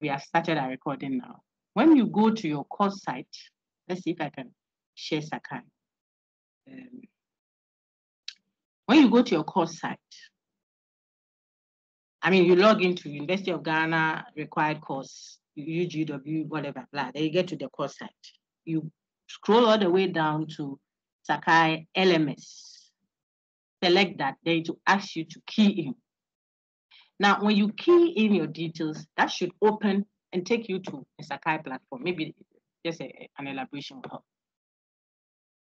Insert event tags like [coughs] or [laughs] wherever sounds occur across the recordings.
we have started our recording now. When you go to your course site, let's see if I can share Sakai. Um, when you go to your course site, I mean, you log into University of Ghana required course, UGW, whatever, blah. Then you get to the course site. You scroll all the way down to Sakai LMS. Select that, then to ask you to key in. Now, when you key in your details, that should open and take you to a Sakai platform. Maybe just a, an elaboration will help.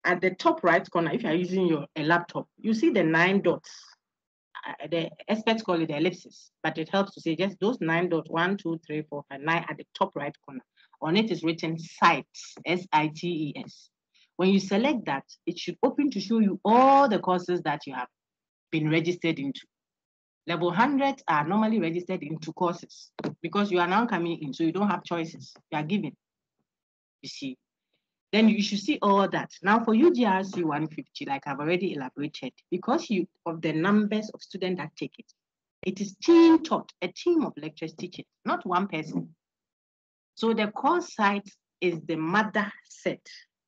At the top right corner, if you're using your a laptop, you see the nine dots. Uh, the experts call it the ellipsis, but it helps to say just those nine dots, one, two, three, four, five, nine at the top right corner. On it is written sites, S-I-T-E-S. When you select that, it should open to show you all the courses that you have been registered into. Level 100 are normally registered into courses because you are now coming in, so you don't have choices. You are given. You see. Then you should see all that. Now for UGRC 150, like I've already elaborated, because you of the numbers of students that take it, it is team taught, a team of lecturers teaching, not one person. So the course site is the mother set,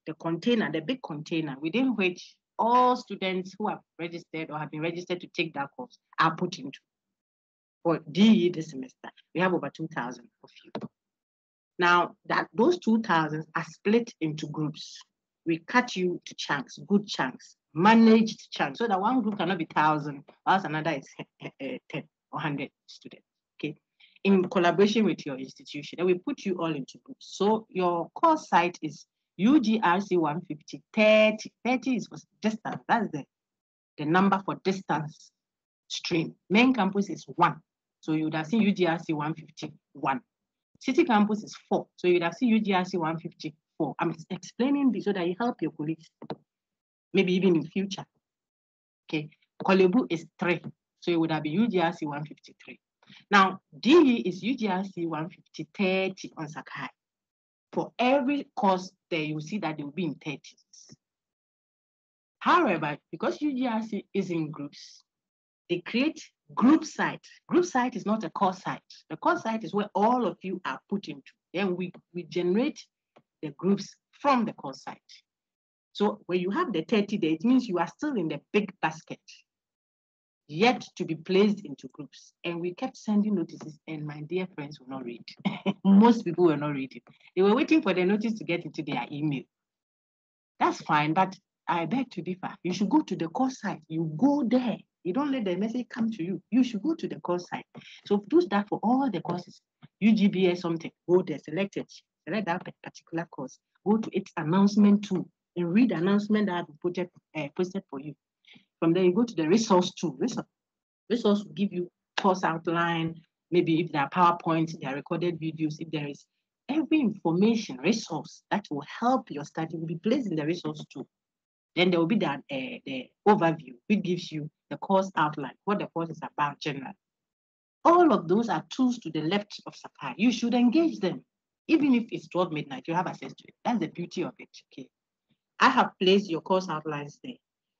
the container, the big container within which all students who have registered or have been registered to take that course are put into. For DE this semester, we have over 2,000 of you. Now, that those 2,000 are split into groups. We cut you to chunks, good chunks, managed chunks, so that one group cannot be 1,000, whilst another is [laughs] eh, 10 or 100 students, okay? In collaboration with your institution, and we put you all into groups. So your course site is UGRC 150, 30. 30 is for distance. That's the, the number for distance stream. Main campus is one. So you would have seen UGRC 151. City campus is four. So you would have seen UGRC 154. I'm explaining this so that you help your colleagues, maybe even in future. Okay. Korle Bu is three. So it would have been UGRC 153. Now, DE is UGRC 150, 30 on Sakai for every course there, you see that they will be in 30s. However, because UGRC is in groups, they create group site. Group site is not a course site. The course site is where all of you are put into. Then we, we generate the groups from the course site. So when you have the 30 days, it means you are still in the big basket yet to be placed into groups. And we kept sending notices, and my dear friends will not read. [laughs] Most people were not reading. They were waiting for the notice to get into their email. That's fine, but I beg to differ. You should go to the course site. You go there. You don't let the message come to you. You should go to the course site. So do that for all the courses. UGBS something, go there, select it, select that particular course. Go to its announcement too and read announcement that I've put uh, posted for you. From there, you go to the resource tool. Resource, resource will give you course outline, maybe if there are PowerPoints, there are recorded videos, if there is every information, resource that will help your study will be placed in the resource tool. Then there will be that uh, the overview, which gives you the course outline, what the course is about generally. All of those are tools to the left of Sakai. You should engage them. Even if it's 12 midnight, you have access to it. That's the beauty of it. Okay. I have placed your course outlines there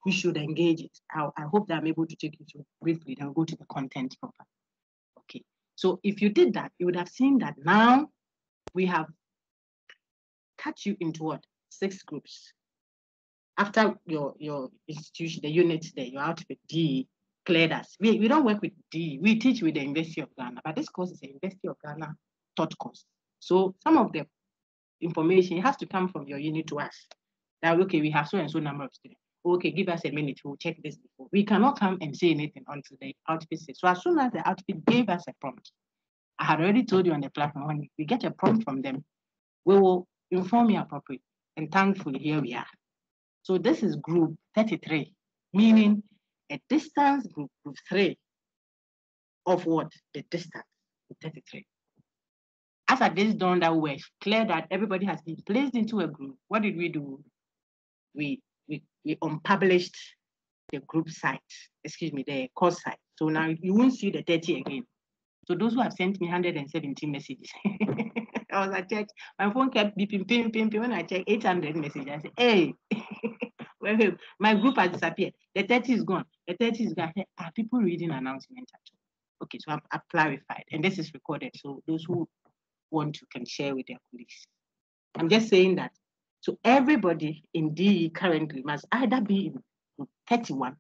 we should engage it. I, I hope that I'm able to take you through briefly, then go to the content proper. Okay, so if you did that, you would have seen that now we have cut you into what? Six groups. After your, your institution, the unit there, you're out with D, cleared us. We, we don't work with D, we teach with the University of Ghana, but this course is a University of Ghana taught course. So some of the information has to come from your unit to us. That okay, we have so and so number of students okay, give us a minute, we'll check this before. We cannot come and say anything until the outfit says. So as soon as the outfit gave us a prompt, I had already told you on the platform, when we get a prompt from them, we will inform you appropriately. And thankfully, here we are. So this is group 33, meaning a distance group, group three of what? The distance, 33. As at this dawn that we were clear that everybody has been placed into a group, what did we do? We we, we unpublished the group site, excuse me, the course site. So now you won't see the 30 again. So those who have sent me 117 messages, [laughs] I was at church, my phone kept beeping, ping, ping, ping. When I check 800 messages, I said, hey, [laughs] my group has disappeared. The 30 is gone. The 30 is gone. Are people reading announcements? Okay, so I've, I've clarified, and this is recorded. So those who want to can share with their colleagues. I'm just saying that. So everybody in DE currently must either be in 31,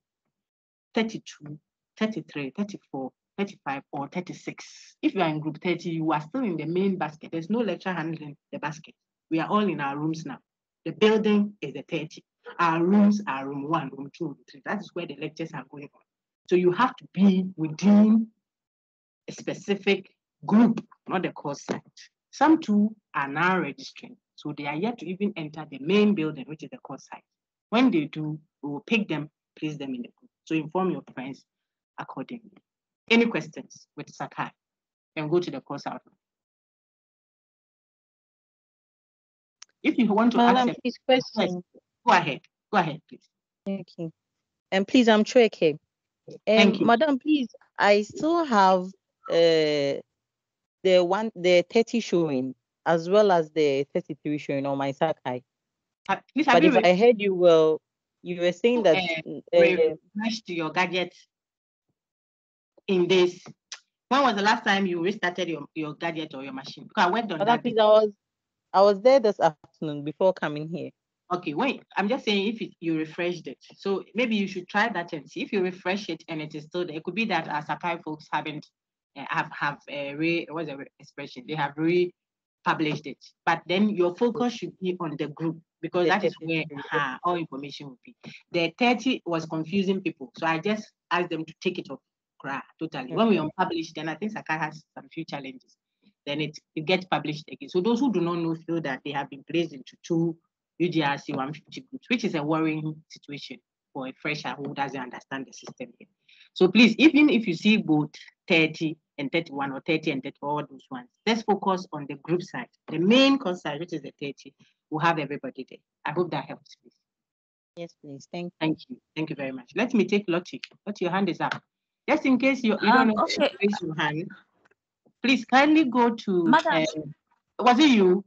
32, 33, 34, 35, or 36. If you are in group 30, you are still in the main basket. There's no lecture handling the basket. We are all in our rooms now. The building is the 30. Our rooms are room one, room two, room three. That is where the lectures are going on. So you have to be within a specific group, not the course site. Some two are now registering. So they are yet to even enter the main building, which is the course site. When they do, we will pick them, place them in the group. So inform your friends accordingly. Any questions with Sakai? Then go to the course outline. If you want to Madam, ask please question. go ahead. Go ahead, please. Thank you. And please, I'm Chueke. Thank Um, you. Madam, please, I still have uh, the one, the 30 showing, as well as the 33 showing on my Sakai. Uh, please But if I heard you well, you were saying that uh, refreshed your gadget in this? When was the last time you restarted your, your gadget or your machine? Because I worked on that. please, I was, I was there this afternoon before coming here. Okay, wait. I'm just saying if it, you refreshed it. So maybe you should try that and see if you refresh it and it is still there. It could be that our Sakai folks haven't uh, have have a re what's the expression? They have republished it. But then your focus should be on the group because that is where uh, all information will be. The 30 was confusing people. So I just asked them to take it off cry totally. When we unpublish, then I think Sakai has some few challenges. Then it, it gets published again. So those who do not know feel that they have been placed into two UGRC 150 groups, which is a worrying situation for a fresher who doesn't understand the system yet. So please, even if you see both 30 and 31 or 30 and 30, all those ones, let's focus on the group side. The main course side, which is the 30, will have everybody there. I hope that helps, please. Yes, please. Thank you. Thank you. Thank you very much. Let me take Lottie. Lottie, your hand is up. Just in case you, you Um, don't know okay. raise your hand, please kindly go to. Madam. uh, was it you?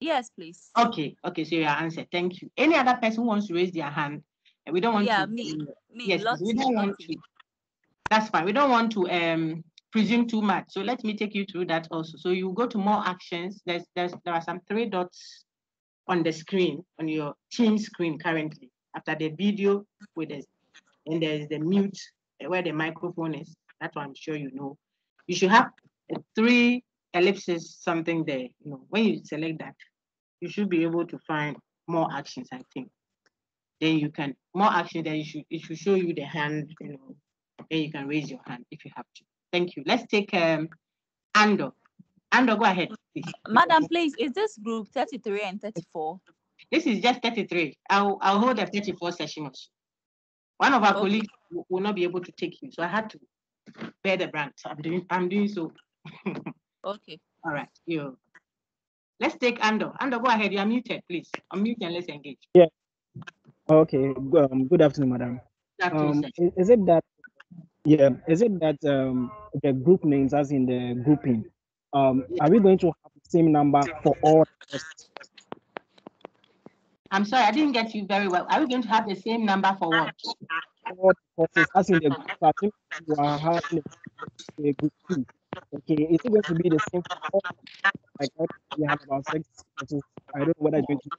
Yes, please. Okay, okay, so your answer. Thank you. Any other person who wants to raise their hand? And we don't want Yeah, to. me. uh, Me, yes, please, we don't want Lottie. to. That's fine. We don't want to um presume too much. So let me take you through that also. So you go to more actions. There's there's there are some three dots on the screen on your team screen currently. After the video with this, and there's the mute where the microphone is. That one I'm sure you know. You should have three ellipses something there. You know, when you select that, you should be able to find more actions. I think. Then you can more action. Then you should it should show you the hand. You know, then you can raise your hand if you have to. Thank you. Let's take um Ando. Ando, go ahead, please. Madam, please, is this group 33 and 34? This is just 33. I'll I'll hold a 34 session also. One of our Okay. colleagues will, will not be able to take you, so I had to bear the brunt. So I'm doing I'm doing so. [laughs] Okay. All right, you. Let's take Ando. Ando, go ahead. You are muted, please. Unmute and let's engage. Yeah. Okay, um, good afternoon, madam. Good afternoon, Um, sir. i- is it that, yeah, is it that um, the group names, as in the grouping, um, are we going to have the same number for all? I'm sorry, I didn't get you very well. Are we going to have the same number for what? All courses, as in the group, I think you are having a, group two. Okay, is it going to be the same for all? Like what we have about six courses. I don't know whether it's going to.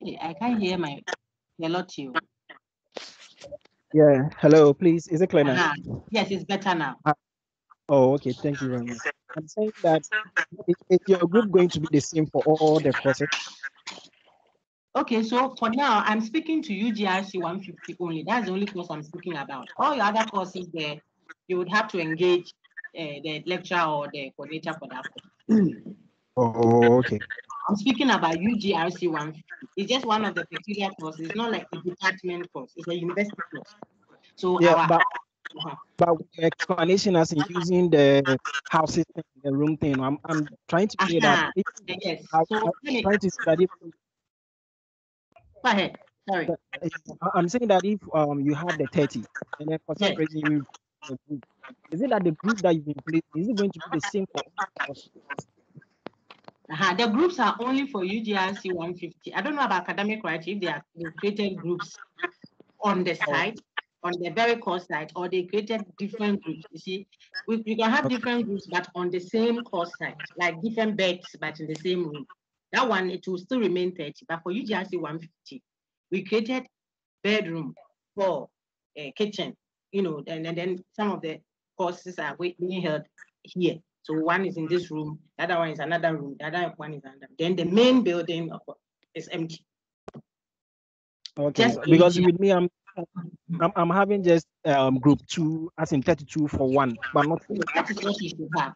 Hey, I can't hear my hello to you. Yeah. Hello, please. Is it clear now? Uh-huh. Yes, it's better now. Oh, okay. Thank you very much. I'm saying that is, is your group going to be the same for all the courses? Okay, so for now, I'm speaking to UGRC 150 only. That's the only course I'm speaking about. All your other courses there, you would have to engage uh, the lecturer or the coordinator for that. Oh, okay. I'm speaking about UGRC one. It's just one of the peculiar courses. It's not like a department course. It's a university course. So Yeah, our, but uh-huh. but explanation as in using the houses thing, the room thing. I'm I'm trying to say Uh-huh. that if, yes. I, So I'm trying to if go ahead. Sorry. I- I'm saying that if um you have the 30 and then for some Yes. reason you the group, is it that the group that you've been placed is it going to be the same for? Uh-huh. The groups are only for UGRC 150. I don't know about academic writing, if they are they've created groups on the site on the very course site or they created different groups. You see, we, we can have different groups, but on the same course site, like different beds, but in the same room. That one, it will still remain 30, but for UGRC 150, we created bedroom for a kitchen, you know, and, and then some of the courses are being held here. So one is in this room, the other one is another room, the other one is another. Then the main building is empty. Okay, Just because with me, I'm, I'm I'm having just um group two, as in 32 for one, but not That is what you should have.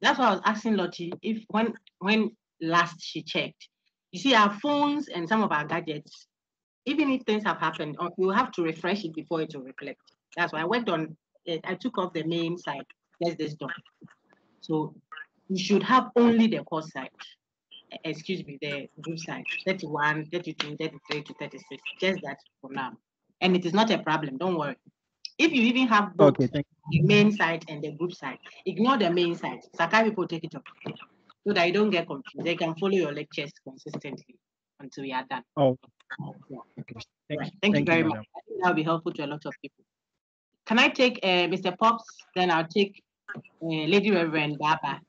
That's why I was asking Lottie if when when last she checked. You see, our phones and some of our gadgets, even if things have happened, uh, you have to refresh it before it will reflect. That's why I went on. uh, I took off the main site. There's this done. So you should have only the course site. eh, Excuse me, the group site 31, 32, 33 to 36. Just that for now. And it is not a problem. Don't worry. If you even have both okay. Thank the main site and the group site. Ignore the main site. Sakai people take it up so that you don't get confused. They can follow your lectures consistently until we are done. Oh. Yeah. Okay. Thank, Right. Thank, you very much. I think that'll be helpful to a lot of people. Can I take uh, Mr. Pops? Then I'll take uh, Lady Reverend Baba.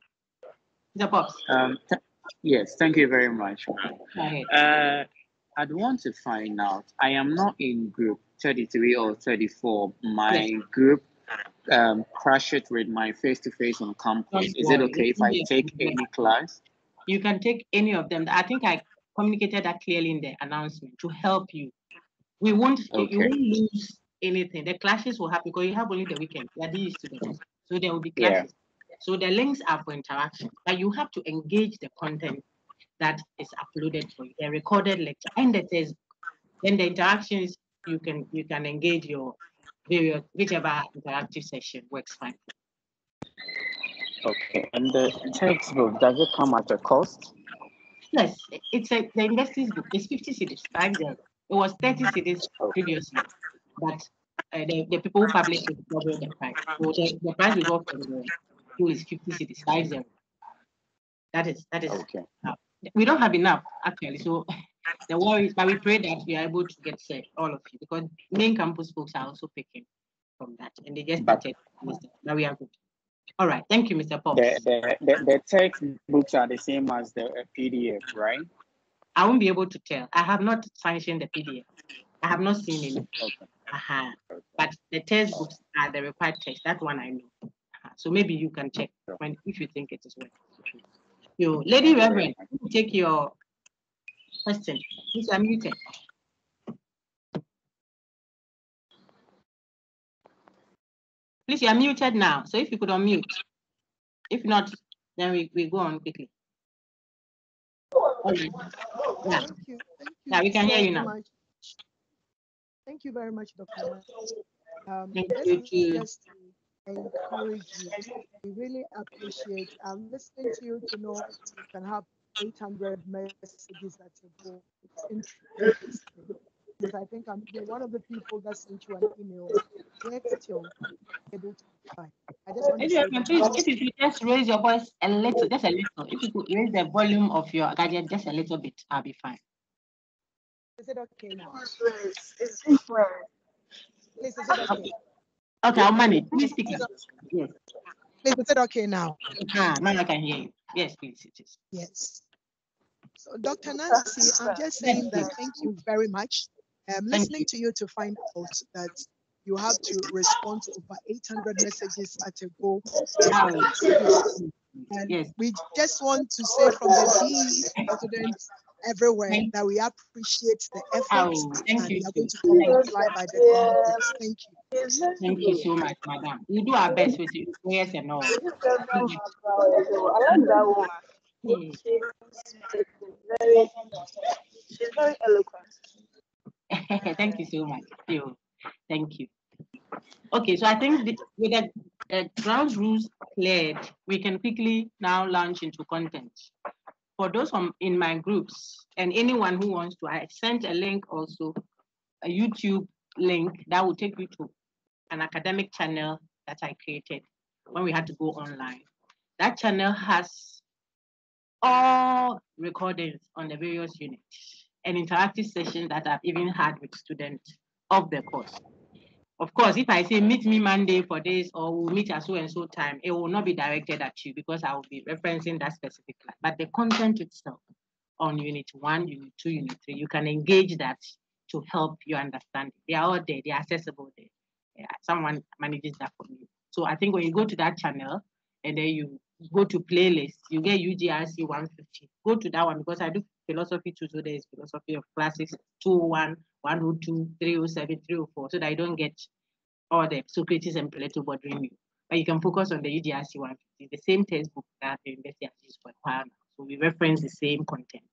Mr. Pops, Um, th- yes, thank you very much. Uh, I'd want to find out. I am not in group 33 or 34. My group um, crashed with my face to face on campus. Is it okay if I take any class? You can take any of them. I think I communicated that clearly in the announcement to help you. We won't, okay. you won't lose anything. The clashes will happen because you have only the weekend. You are these students. So there will be Yeah. classes. So the links are for interaction, but you have to engage the content that is uploaded for you, the recorded lecture and the test. Then the interactions, you can you can engage your various whichever interactive session works fine. Okay. And the textbook, does it come at a cost? Yes, it's a the industry's book. It's 50 cedis, five zero. It was 30 cedis previously, but uh, the, the people who publish it doubled the price. So the, the price we got from the school is 50 cedis, five zero. That is that is Okay. we don't have enough actually. So [laughs] the worry is, but we pray that we are able to get uh, all of you because main campus folks are also picking from that and they just started. Now we are good. All right, thank you, Mr. Paul. The, the, the, the textbooks are the same as the uh, PDF, right? I won't be able to tell. I have not sanctioned the PDF. I have not seen it. Okay. Uh-huh. But the test books are the required text. That one I know. Uh-huh. So maybe you can check when if you think it is worth. it. You, Lady Reverend, take your question. Please unmute it. Please, you are muted now. So if you could unmute. If not, then we, we go on quickly. Okay. Yeah. Thank you. Thank you. Yeah, we can hear you very now. Much. Thank you very much, Dr. Um, Thank you too. just to encourage you. We really appreciate. I'm listening to you to know you can have 800 messages at a go. It's interesting. Because I think I'm you're one of the people that sent you an email. Yet still able to reply. I just want to If say you can, please, if you could just raise your voice a little, just a little. If you could raise the volume of your gadget just a little bit, I'll be fine. Is it okay now? It's different. Please, is it okay? Okay, I'll manage. Please speak. Yes. Please, is it okay now? Ah, now I can hear you. Yes, please, it is. Yes. So, Dr. Nancy, I'm just saying that thank you very much. I'm Thank listening to you to find out that you have to respond to over 800 messages at a go. Now, And yes, we just want to say from the DE presidents everywhere Thank- that we appreciate the Oh, efforts thank and you are going to comply by the candidates. Thank you. thank you so much, madam. We do our best with you. Yes and all. I like that woman. Hmm. She's very, she's very eloquent. [laughs] Thank you so much. Thank you. Thank you. Okay, so I think the, with the uh, ground rules cleared, we can quickly now launch into content. For those from in my groups and anyone who wants to, I sent a link also, a YouTube link that will take you to an academic channel that I created when we had to go online. That channel has all recordings on the various units and interactive sessions that I've even had with students of the course. Of course, if I say meet me Monday for this or we'll meet at so and so time, it will not be directed at you because I will be referencing that specific class. But the content itself on unit one, unit two, unit three, you can engage that to help you understand. They are all there, they are accessible there. Yeah, someone manages that for you. So I think when you go to that channel and then you go to playlist, you get UGRC 150. Go to that one because I do philosophy too. So there's philosophy of classics 201, 102, 307, 304, so that I don't get all the Socrates and Plato bothering you. But you can focus on the UGRC 150, the same textbook that the university has used for a while now. So we reference the same content.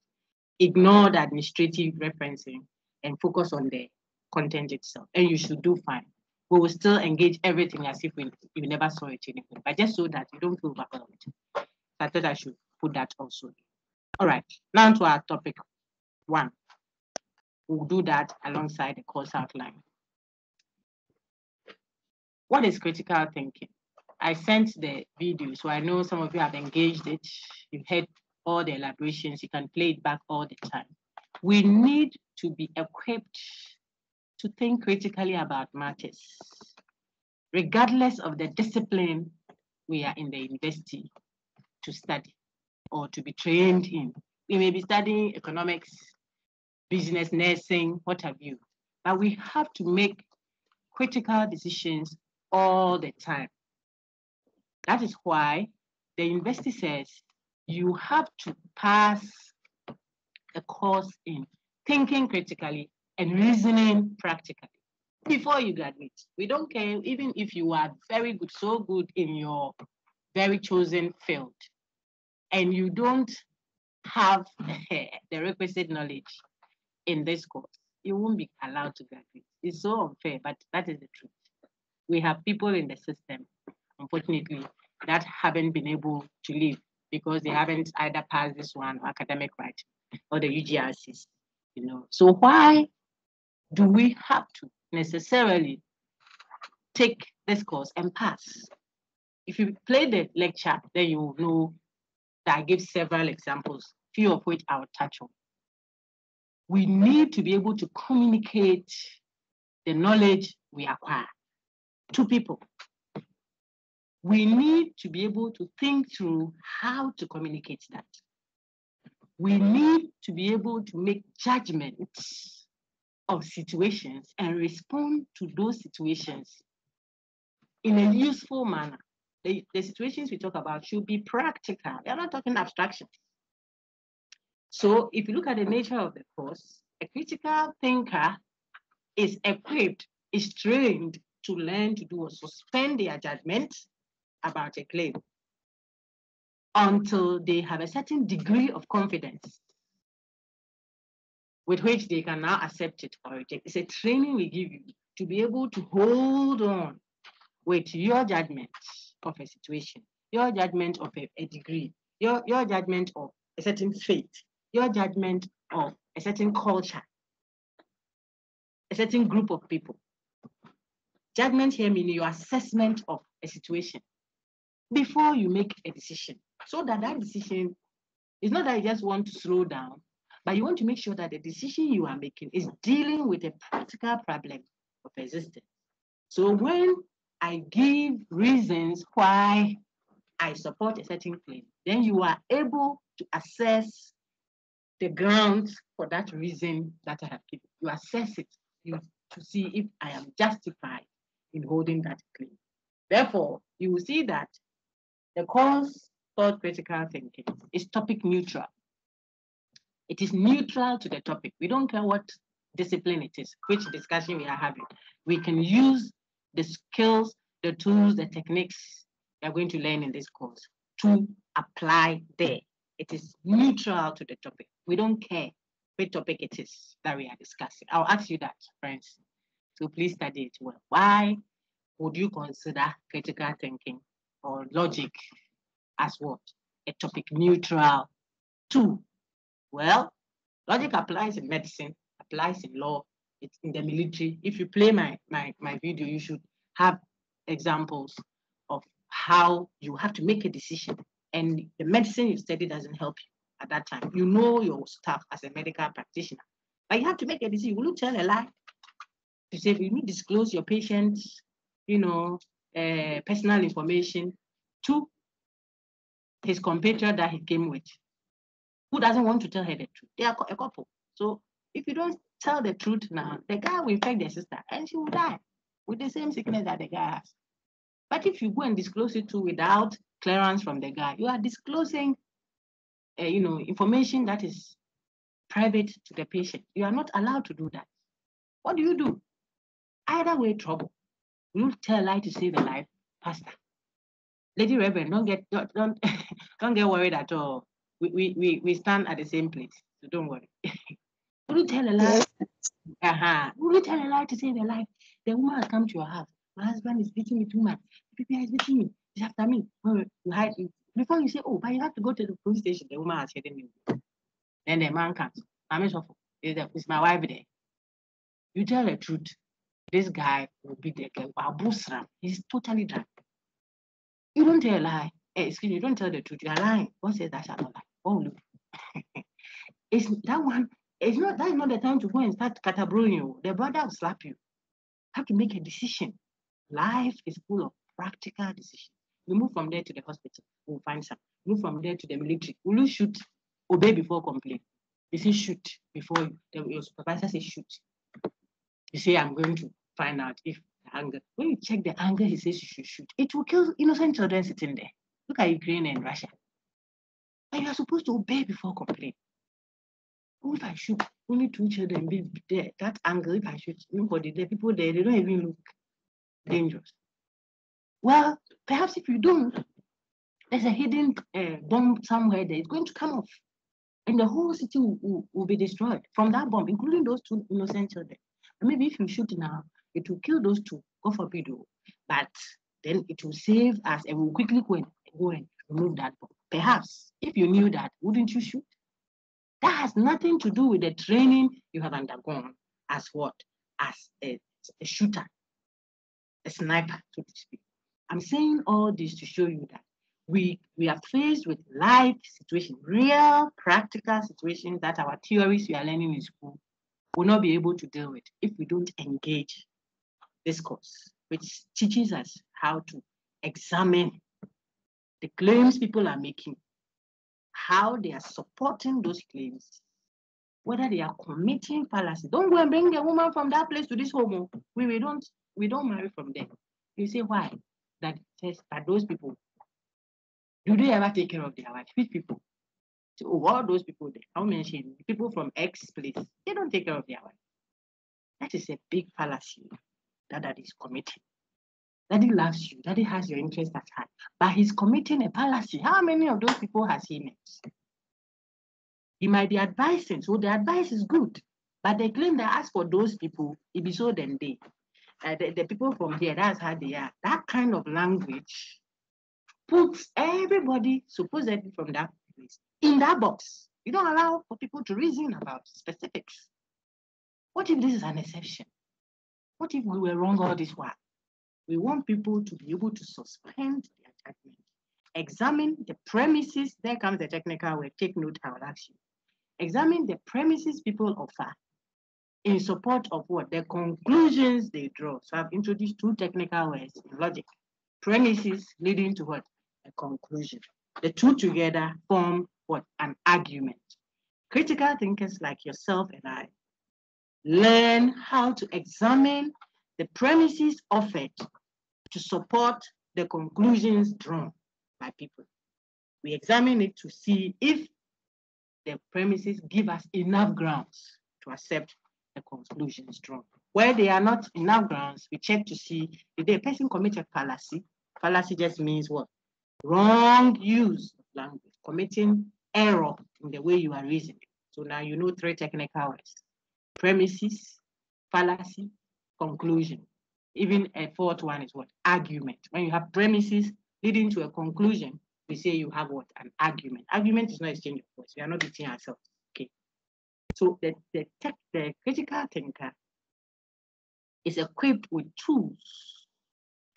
Ignore the administrative referencing and focus on the content itself. And you should do fine. We will still engage everything as if we, you never saw it anywhere, but just so that you don't feel overwhelmed. I thought I should put that also. All right, now to our topic one. We'll do that alongside the course outline. What is critical thinking? I sent the video, so I know some of you have engaged it. You've heard all the elaborations. You can play it back all the time. We need to be equipped to think critically about matters, regardless of the discipline we are in the university to study or to be trained in. We may be studying economics, business, nursing, what have you, but we have to make critical decisions all the time. That is why the university says you have to pass a course in thinking critically and reasoning practically before you graduate. We don't care even if you are very good, so good in your very chosen field and you don't have [laughs] the requisite knowledge in this course, you won't be allowed to graduate. It's so unfair, but that is the truth. We have people in the system, unfortunately, that haven't been able to leave because they haven't either passed this one academic right or the UGRCs. You know, so why do we have to necessarily take this course and pass? If you play the lecture, then you will know that I give several examples, few of which I will touch on. We need to be able to communicate the knowledge we acquire to people. We need to be able to think through how to communicate that. We need to be able to make judgments of situations and respond to those situations in a mm. useful manner. The, the situations we talk about should be practical. We're not talking abstractions. So if you look at the nature of the course, a critical thinker is equipped, is trained to learn to do or suspend their judgment about a claim until they have a certain degree of confidence with which they can now accept it or reject. It's a training we give you to be able to hold on with your judgment of a situation, your judgment of a, a degree, your, your judgment of a certain faith, your judgment of a certain culture, a certain group of people. Judgment here meaning your assessment of a situation before you make a decision. So that that decision is not that you just want to slow down, but you want to make sure that the decision you are making is dealing with a practical problem of existence. So when I give reasons why I support a certain claim, then you are able to assess the grounds for that reason that I have given. You assess it you, to see if I am justified in holding that claim. Therefore, you will see that the course thought critical thinking is topic neutral. It is neutral to the topic. We don't care what discipline it is, which discussion we are having. We can use the skills, the tools, the techniques we are going to learn in this course to apply there. It is neutral to the topic. We don't care which topic it is that we are discussing. I'll ask you that, friends. So please study it well. Why would you consider critical thinking or logic as what? A topic neutral to? Well, logic applies in medicine, applies in law, it's in the military. If you play my, my, my video, you should have examples of how you have to make a decision and the medicine you study doesn't help you at that time. You know your stuff as a medical practitioner, but you have to make a decision. You will you tell a lie? to say you disclose your patient's, you know, uh, personal information to his compatriot that he came with. Who doesn't want to tell her the truth? They are a couple. So if you don't tell the truth now, the guy will infect the sister and she will die with the same sickness that the guy has. But if you go and disclose it to without clearance from the guy, you are disclosing, uh, you know, information that is private to the patient. You are not allowed to do that. What do you do? Either way, trouble. You tell a lie to save a life, pastor. Lady Reverend, don't get don't don't, [laughs] don't get worried at all. We, we we stand at the same place, so don't worry. [laughs] Will you tell a lie? Uh-huh. Will you tell a lie to save a life? The woman has come to your house. My husband is beating me too much. The people is beating me. He's after me. Oh, you hide. Before you say, oh, but you have to go to the police station, the woman has hidden you. Then the man comes. I'm is it's my wife there. You tell the truth. This guy will be the guy. He's totally drunk. You don't tell a lie. Hey, eh, excuse me, you don't tell the truth. You are lying. God says that shall not lie. Oh, look. [laughs] it's that one. It's not that's not the time to go and start catabrowing you. The brother will slap you. Have to make a decision. Life is full of practical decisions. We move from there to the hospital. We'll find some. Move from there to the military. Will you shoot? Obey before complain. You say shoot before you, the, your supervisor says shoot. You say I'm going to find out if the anger. When you check the anger, he says you should shoot. It will kill innocent children sitting there. Look at Ukraine and Russia. But you are supposed to obey before complain. Who if I shoot only two children be there, that angle, if I shoot nobody, the people there, they don't even look dangerous. Well, perhaps if you don't, there's a hidden uh, bomb somewhere there. It's going to come off. And the whole city will, will, will, be destroyed from that bomb, including those two innocent children. And maybe if you shoot now, it will kill those two, God forbid. But then it will save us and we'll quickly go and, go and remove that bomb. Perhaps if you knew that, wouldn't you shoot? That has nothing to do with the training you have undergone as what? As a, a shooter, a sniper, so to speak. I'm saying all this to show you that we, we are faced with life situations, real practical situations that our theories we are learning in school will not be able to deal with if we don't engage this course, which teaches us how to examine the claims people are making how they are supporting those claims, whether they are committing fallacy. Don't go and bring the woman from that place to this home. Oh. We, we don't we don't marry from there. You say why? That says that those people do they ever take care of their wife? Which people? So oh, all those people there, I'll mention people from X place, they don't take care of their wife. That is a big fallacy that that is committing. Daddy loves you. Daddy has your interest at heart. But he's committing a fallacy. How many of those people has he met? He might be advising. So the advice is good. But the claim that as for those people, it be so then they. Uh, the, the people from here, that's how they are. That kind of language puts everybody supposedly from that place in that box. You don't allow for people to reason about specifics. What if this is an exception? What if we were wrong all this while? We want people to be able to suspend their judgment, examine the premises. There comes the technical word. Take note, I will ask you. Examine the premises people offer in support of what? The conclusions they draw. So I've introduced two technical words in logic. Premises leading to what? A conclusion. The two together form what? An argument. Critical thinkers like yourself and I learn how to examine the premises offered to support the conclusions drawn by people. We examine it to see if the premises give us enough grounds to accept the conclusions drawn. Where they are not enough grounds, we check to see if the person committed fallacy. Fallacy just means what? Wrong use of language, committing error in the way you are reasoning. So now you know three technical words. Premises, fallacy, conclusion. Even a fourth one is what? Argument. When you have premises leading to a conclusion, we say you have what? An argument. Argument is not exchange of words. We are not beating ourselves. Okay. So the, the, tech, the critical thinker is equipped with tools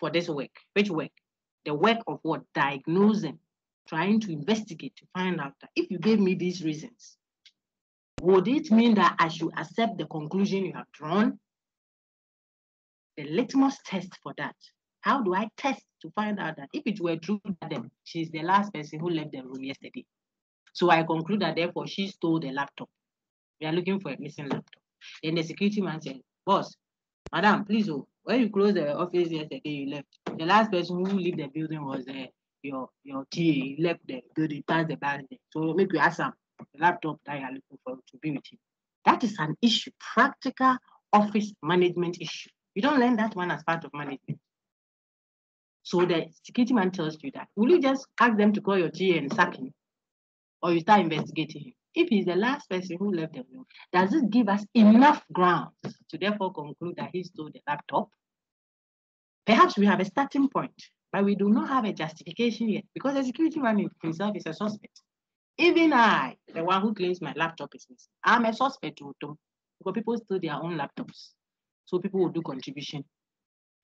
for this work. Which work? The work of what? Diagnosing, trying to investigate to find out that if you gave me these reasons, would it mean that I should accept the conclusion you have drawn? The litmus test for that. How do I test to find out that if it were true that them, she's the last person who left the room yesterday? So I conclude that therefore she stole the laptop. We are looking for a missing laptop. Then the security man said, Boss, madam, please, oh, when you closed the office yesterday, you left. The last person who left the building was uh, your your TA. He left the building, passed the bar. So make you ask him the laptop that you are looking for to be with him. That is an issue, practical office management issue. You don't learn that one as part of management. So the security man tells you that. Will you just ask them to call your TA and sack him? Or you start investigating him? If he's the last person who left the room, does this give us enough grounds to therefore conclude that he stole the laptop? Perhaps we have a starting point, but we do not have a justification yet because the security man himself is a suspect. Even I, the one who claims my laptop is missing, I'm a suspect too, because people steal their own laptops. So people will do contribution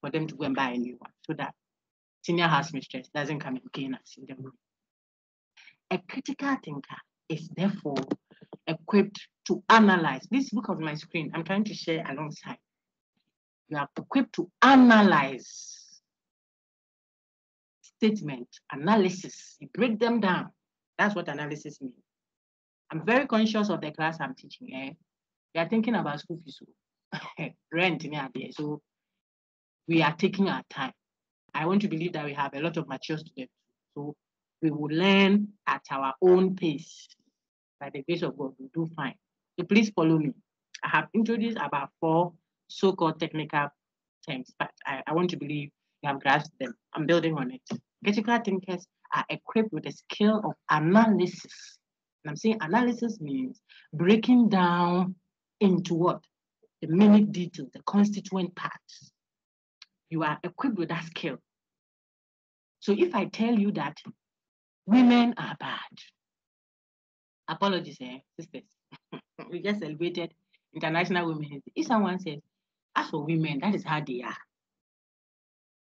for them to go and buy a new one so that senior house mistress doesn't come and gain us in the room. A critical thinker is therefore equipped to analyze. This book on my screen, I'm trying to share alongside. You are equipped to analyze statement, analysis. You break them down. That's what analysis means. I'm very conscious of the class I'm teaching. Eh? We are thinking about school fees, [laughs] rent in there. So we are taking our time. I want to believe that we have a lot of mature students. So we will learn at our own pace by the grace of God, we do fine. So please follow me. I have introduced about four so-called technical terms, but I, I want to believe you have grasped them. I'm building on it. Critical thinkers are equipped with a skill of analysis. And I'm saying analysis means breaking down into what? The minute details, the constituent parts. You are equipped with that skill. So if I tell you that women are bad, apologies, eh, sisters. [laughs] we just celebrated International Women's Day. If someone says, as for women, that is how they are.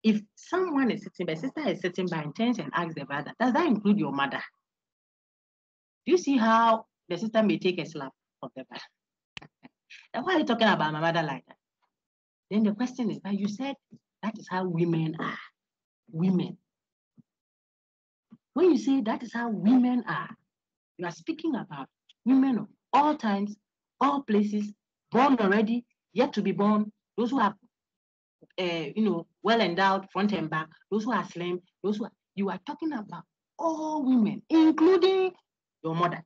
If someone is sitting by, sister is sitting by intention and asks the brother, does that include your mother? Do you see how the sister may take a slap of the brother? Then why are you talking about my mother like that? Then the question is, but you said that is how women are. Women. When you say that is how women are, you are speaking about women of all times, all places, born already, yet to be born, those who are, uh, you know, well endowed front and back, those who are slim, those who are, you are talking about all women, including your mother.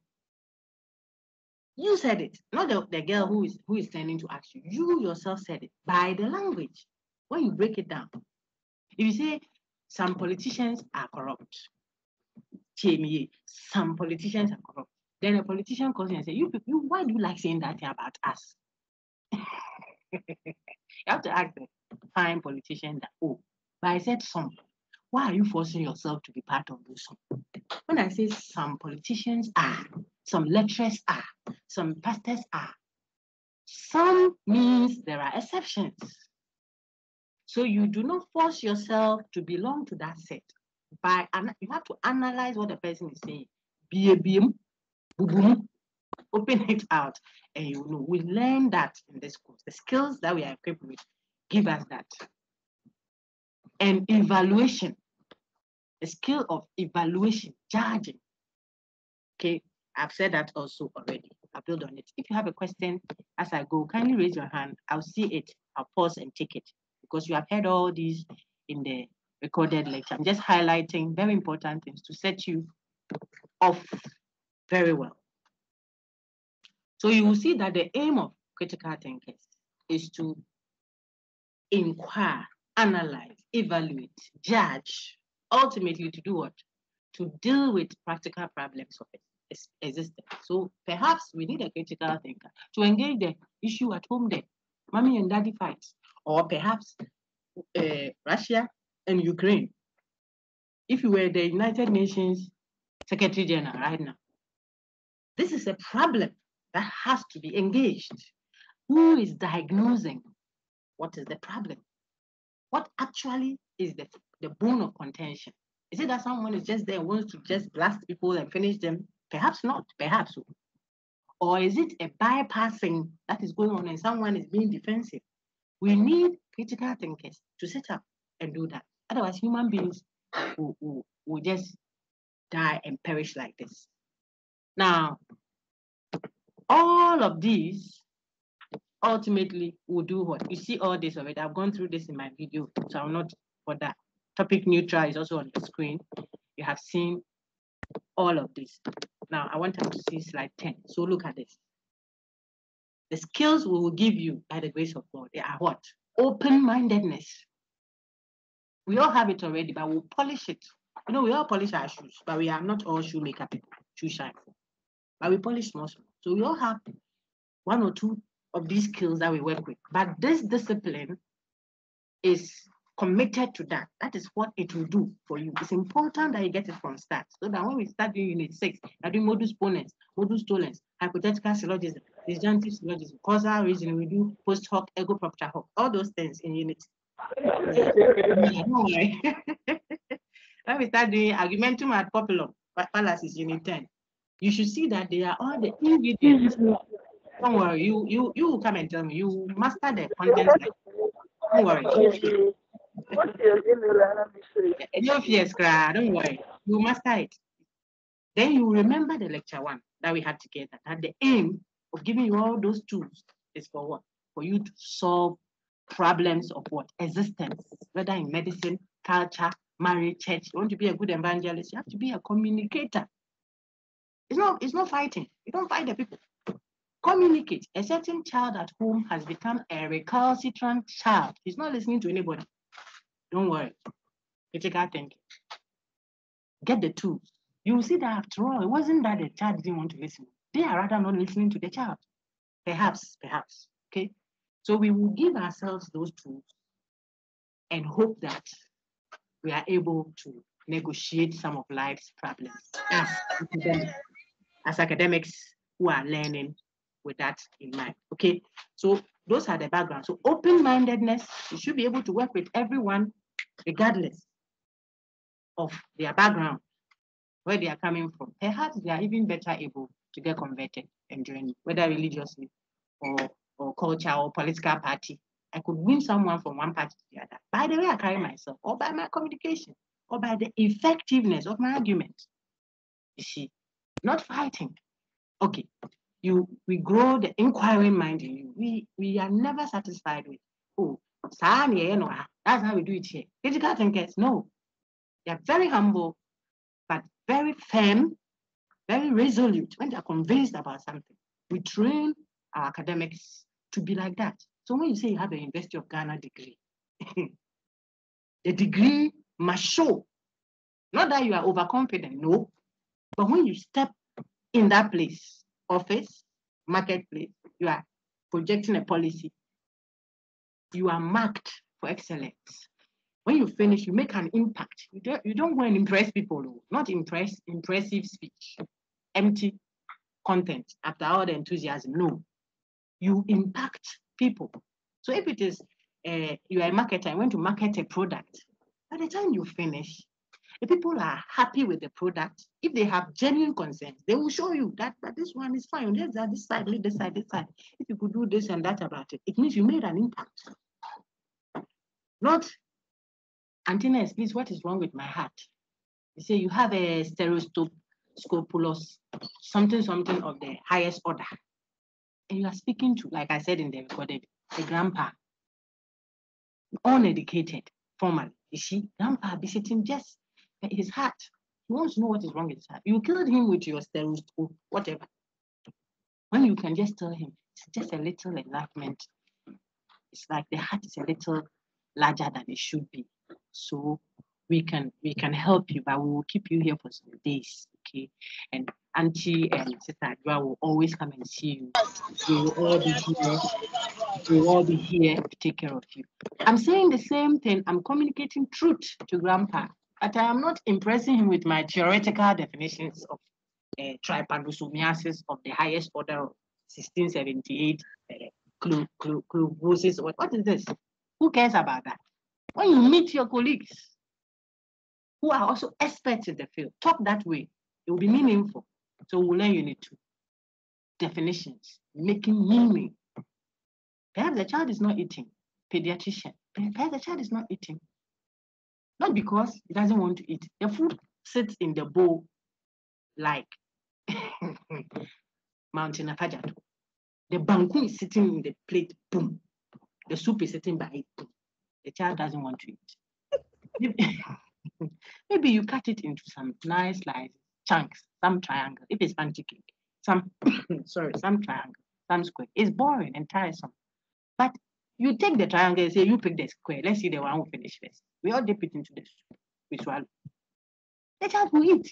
You said it, not the, the girl who is who is standing to ask you. You yourself said it by the language. When you break it down, if you say some politicians are corrupt, some politicians are corrupt. Then a politician calls you and says, you, you, why do you like saying that thing about us? [laughs] you have to ask the fine politician that, oh, but I said some. Why are you forcing yourself to be part of those? When I say some politicians are, some lecturers are, some pastors are, some means there are exceptions. So you do not force yourself to belong to that set by you have to analyze what the person is saying. Be a beam, boom, open [laughs] it out, and you know we learn that in this course. The skills that we are equipped with give us that. And evaluation, skill of evaluation, judging. Okay, I've said that also already. I'll build on it. If you have a question as I go, kindly raise your hand. I'll see it. I'll pause and take it because you have heard all these in the recorded lecture. I'm just highlighting very important things to set you off very well. So you will see that the aim of critical thinkers is to inquire, analyze, evaluate, judge, ultimately to do what? To deal with practical problems of existence. So perhaps we need a critical thinker to engage the issue at home there, mommy and daddy fights, or perhaps uh, Russia and Ukraine. If you were the United Nations Secretary General right now, this is a problem that has to be engaged. Who is diagnosing what is the problem? What actually is the, the bone of contention? Is it that someone is just there wants to just blast people and finish them? Perhaps not, perhaps. Or is it a bypassing that is going on and someone is being defensive? We need critical thinkers to sit up and do that. Otherwise, human beings will, will, will just die and perish like this. Now, all of these ultimately will do what? You see all this already. I've gone through this in my video, so I'll not for that. Topic neutral is also on the screen. You have seen all of this. Now, I want to see slide 10. So look at this. The skills we will give you by the grace of God, they are what? Open-mindedness. We all have it already, but we'll polish it. You know, we all polish our shoes, but we are not all shoemaker people, shoe shine. But we polish most. So we all have one or two of these skills that we work with. But this discipline is committed to that. That is what it will do for you. It's important that you get it from start. So that when we start doing unit six, we're doing modus ponens, modus tollens, hypothetical syllogism, disjunctive syllogism, causal reasoning, we do post hoc, ergo propter hoc, all those things in unit. [laughs] When we start doing argumentum ad populum, fallacies, unit 10, you should see that they are all the ingredients. Don't worry, you you you come and tell me. You master the content. Don't worry. What's your email? No fears. Don't worry. You master it. Then you remember the lecture one that we had together. That the aim of giving you all those tools is for what? For you to solve problems of what? Existence, whether in medicine, culture, marriage, church. You want to be a good evangelist, you have to be a communicator. It's not, it's not fighting. You don't fight the people. Communicate. A certain child at home has become a recalcitrant child. He's not listening to anybody. Don't worry. Critical thinking. Get the tools. You will see that after all, it wasn't that the child didn't want to listen. They are rather not listening to the child. Perhaps, perhaps. Okay. So we will give ourselves those tools and hope that we are able to negotiate some of life's problems as academics, as academics who are learning with that in mind. Okay, so those are the background. So open-mindedness, you should be able to work with everyone regardless of their background, where they are coming from. Perhaps they are even better able to get converted and join, whether religiously or, or culture or political party. I could win someone from one party to the other by the way I carry myself, or by my communication, or by the effectiveness of my argument. You see, not fighting. Okay, you we grow the inquiring mind in you. We we are never satisfied with oh saa na ha. That's how we do it here. Critical thinkers, no. They are very humble, but very firm, very resolute when they are convinced about something. We train our academics to be like that. So when you say you have a University of Ghana degree, [laughs] the degree must show. Not that you are overconfident, no. But when you step in that place, office, marketplace, you are projecting a policy, you are marked for excellence. When you finish, you make an impact. You don't, you don't go and impress people, no. not impress, impressive speech, empty content after all the enthusiasm. No, you impact people. So if it is uh, you are a marketer, you want to market a product, by the time you finish, the people are happy with the product. If they have genuine concerns, they will show you that, that this one is fine. There's that this side, leave this side, this side. If you could do this and that about it, it means you made an impact. Not, Antinous, please, what is wrong with my heart? You say you have a stereoscopulus, something, something of the highest order. And you are speaking to, like I said in the recorded, a grandpa, uneducated, formally. You see, grandpa be sitting just his heart. He wants to know what is wrong with his heart. You killed him with your stereoscope, whatever. When you can just tell him, it's just a little enlightenment. It's like the heart is a little larger than it should be. So we can we can help you, but we will keep you here for some days, okay? And Auntie and Sister Adwa will always come and see you. We will all be here. We will all be here to take care of you. I'm saying the same thing. I'm communicating truth to Grandpa, but I am not impressing him with my theoretical definitions of uh, trypanosomiasis of the highest order of 1678 uh, clu- what is this? Who cares about that? When you meet your colleagues who are also experts in the field, talk that way. It will be meaningful. So we'll learn unit two. Definitions, making meaning. Perhaps the child is not eating. pediatrician, Perhaps the child is not eating. Not because he doesn't want to eat. The food sits in the bowl like [laughs] Mountain Afadjato. The banku is sitting in the plate, boom. The soup is sitting by it. The child doesn't want to eat. Maybe [laughs] you cut it into some nice slices, chunks, some triangle. If it's fancy cake, some [coughs] sorry, some triangle, some square. It's boring and tiresome. But you take the triangle and say, you pick the square. Let's see the one who finish first. We all dip it into the soup. We swallow. The child will eat.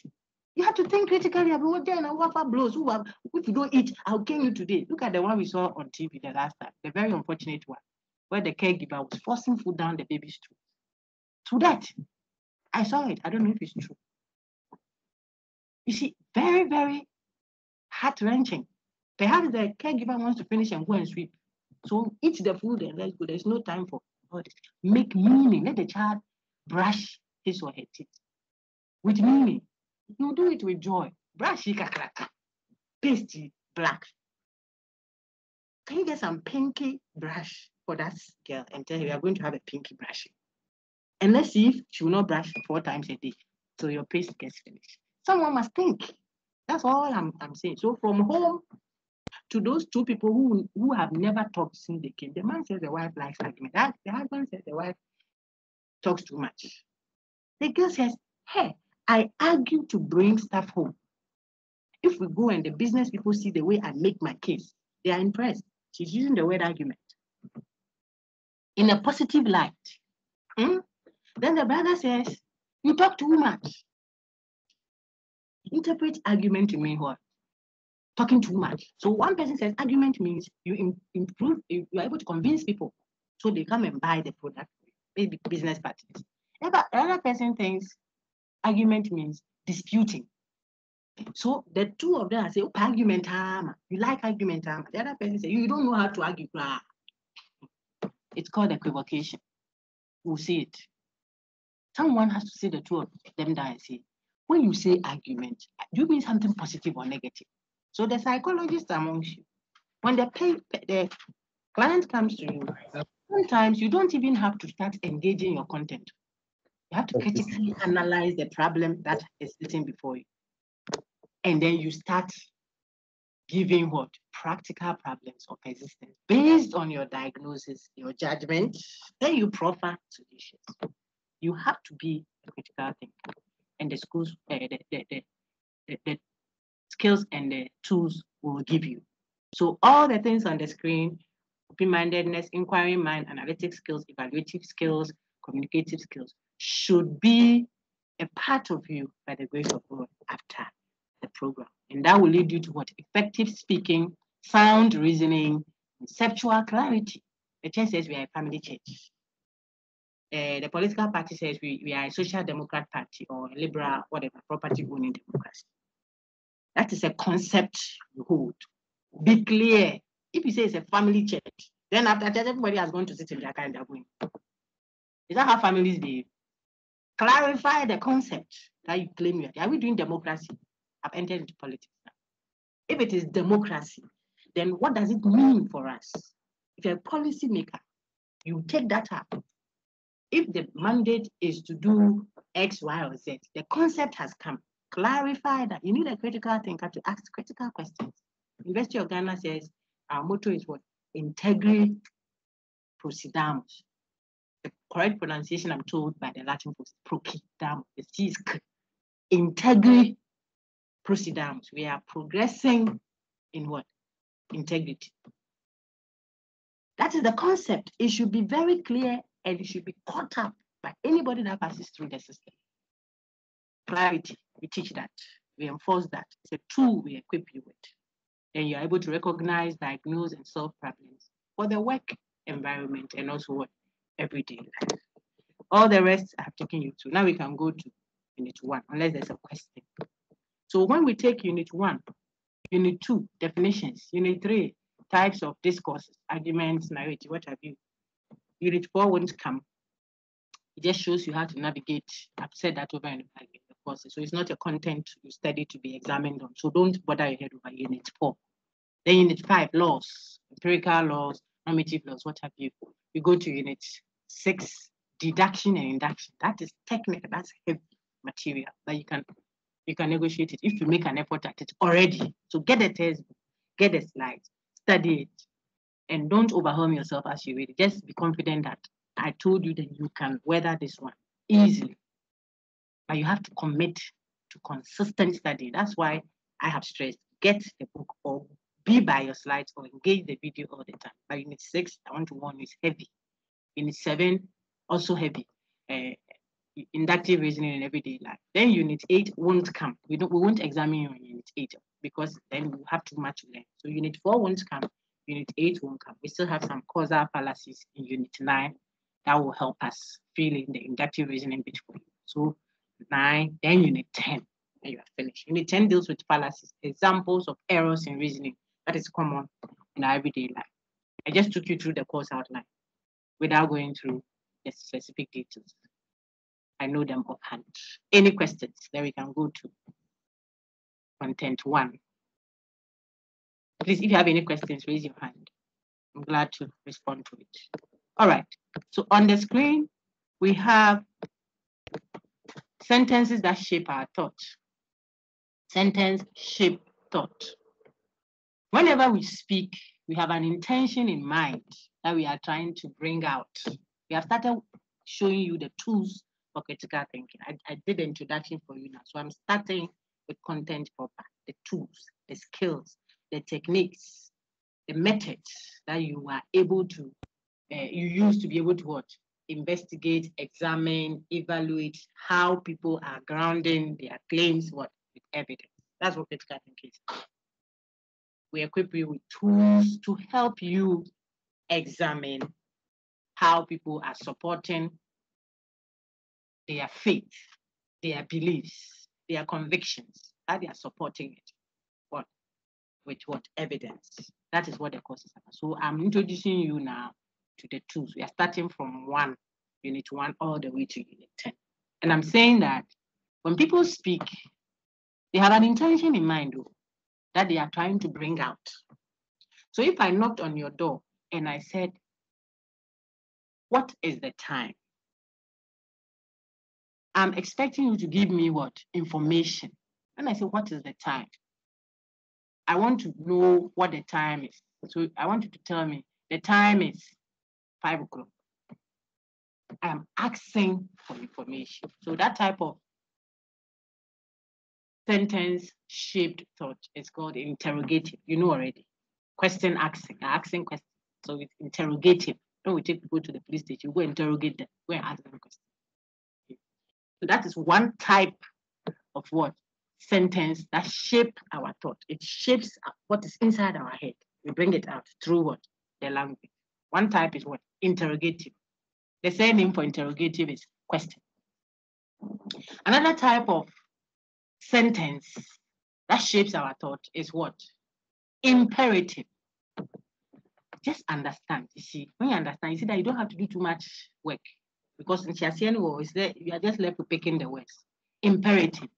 You have to think critically about what then what blows. Who have, if you don't eat, I'll kill you today. Look at the one we saw on TV the last time, the very unfortunate one, where the caregiver was forcing food down the baby's throat. To that, I saw it. I don't know if it's true. You see, very, very heart wrenching. Perhaps the caregiver wants to finish and go and sleep. So eat the food and let's go. There's no time for all this. Make meaning. Let the child brush his or her teeth with meaning. You do it with joy. Brush kakraka. Pasty black. Can you get some pinky brush for that girl and tell her you are going to have a pinky brushing. And let's see if she will not brush four times a day. So your paste gets finished. Someone must think. That's all I'm, I'm saying. So from home to those two people who, who have never talked since they came, the man says the wife likes argument. That, the husband says the wife talks too much. The girl says, hey, I argue to bring stuff home. If we go and the business people see the way I make my case, they are impressed. She's using the word argument in a positive light. Hmm? Then the brother says, You talk too much. Interpret argument to mean what? Talking too much. So one person says argument means you improve, you are able to convince people so they come and buy the product, maybe business partners. Another person thinks argument means disputing. So the two of them say, oh, argument, you like argument. The other person say, you don't know how to argue. It's called equivocation. We'll see it. Someone has to say the two of them down and say, when you say argument, do you mean something positive or negative? So the psychologist amongst you, when the, pay, the client comes to you, sometimes you don't even have to start engaging your content. You have to critically analyze the problem that is sitting before you. And then you start giving what? Practical problems of existence based on your diagnosis, your judgment, then you proffer solutions. You have to be a critical thinker. And the schools, uh, the, the, the, the, skills and the tools will give you. So all the things on the screen, open-mindedness, inquiry mind, analytic skills, evaluative skills, communicative skills, should be a part of you by the grace of God after the program. And that will lead you to what? Effective speaking, sound reasoning, conceptual clarity. The church says we are a family church. Uh, the political party says we, we are a social democrat party or a liberal, whatever, property owning democracy. That is a concept you hold. Be clear. If you say it's a family church, then after church, everybody has gone to sit in their car and they're going. Is that how families behave? clarify the concept that you claim you are. Are we doing democracy? I've entered into politics. If it is democracy, then what does it mean for us? If you're a policymaker, you take that up. If the mandate is to do X, Y, or Z, the concept has come. Clarify that. You need a critical thinker to ask critical questions. University of Ghana says our motto is what? Integri procedamus the correct pronunciation, I'm told by the Latin post, procidam, the C is integri procidam. We are progressing in what? Integrity. That is the concept. It should be very clear and it should be caught up by anybody that passes through the system. Clarity, we teach that, we enforce that. It's a tool we equip you with. Then you're able to recognize, diagnose, and solve problems for the work environment and also what everyday life. All the rest I have taken you to. Now we can go to unit one, unless there's a question. So when we take unit one, unit two, definitions, unit three, types of discourses, arguments, narrative, what have you. Unit four won't come. It just shows you how to navigate. I've said that over and over again, the courses. So it's not a content you study to be examined on. So don't bother your head over unit four. Then unit five, laws, empirical laws, normative laws, what have you. You go to unit six, deduction and induction. That is technical, that's heavy material, that you can you can negotiate it if you make an effort at it already. So get the textbook, get the slides, study it, and don't overwhelm yourself as you read. Just be confident that I told you that you can weather this one easily. But you have to commit to consistent study. That's why I have stressed get the book or be by your slides or engage the video all the time. But unit six, I want to warn you, is heavy. Unit seven, also heavy. Uh, inductive reasoning in everyday life. Then unit eight won't come. We don't we won't examine you on unit eight because then we have too much to learn. So unit four won't come, unit eight won't come. We still have some causal fallacies in unit nine that will help us fill in the inductive reasoning bit for you. So nine, then unit 10, and you are finished. Unit 10 deals with fallacies, examples of errors in reasoning that is common in our everyday life. I just took you through the course outline without going through the specific details. I know them offhand. Any questions? Then we can go to content one. Please, if you have any questions, raise your hand. I'm glad to respond to it. All right, so on the screen, we have sentences that shape our thought. Sentence shape thought. Whenever we speak, we have an intention in mind that we are trying to bring out. We have started showing you the tools critical thinking. I, I did the introduction for you now. So I'm starting with content proper, the tools, the skills, the techniques, the methods that you are able to, uh, you use to be able to what? Investigate, examine, evaluate how people are grounding their claims what with evidence. That's what critical thinking is. We equip you with tools to help you examine how people are supporting their faith, their beliefs, their convictions, how they are supporting it. What? With what evidence? That is what the course is about. So I'm introducing you now to the tools. We are starting from one, unit one, all the way to unit 10. And I'm saying that when people speak, they have an intention in mind though, that they are trying to bring out. So if I knocked on your door and I said, what is the time? I'm expecting you to give me what? Information. And I say, what is the time? I want to know what the time is. So I want you to tell me the time is five o'clock. I am asking for information. So that type of sentence shaped thought is called interrogative. You know already. Question asking, asking questions. So it's interrogative. When we take people to the police station, we go interrogate them, go ask them questions. So that is one type of what? Sentence that shape our thought. It shapes what is inside our head. We bring it out through what? The language. One type is what? Interrogative. The same name for interrogative is question. Another type of sentence that shapes our thought is what? Imperative. Just understand. You see, when you understand, you see that you don't have to do too much work because in Chiasian is there, you are just left with picking the words. Imperative.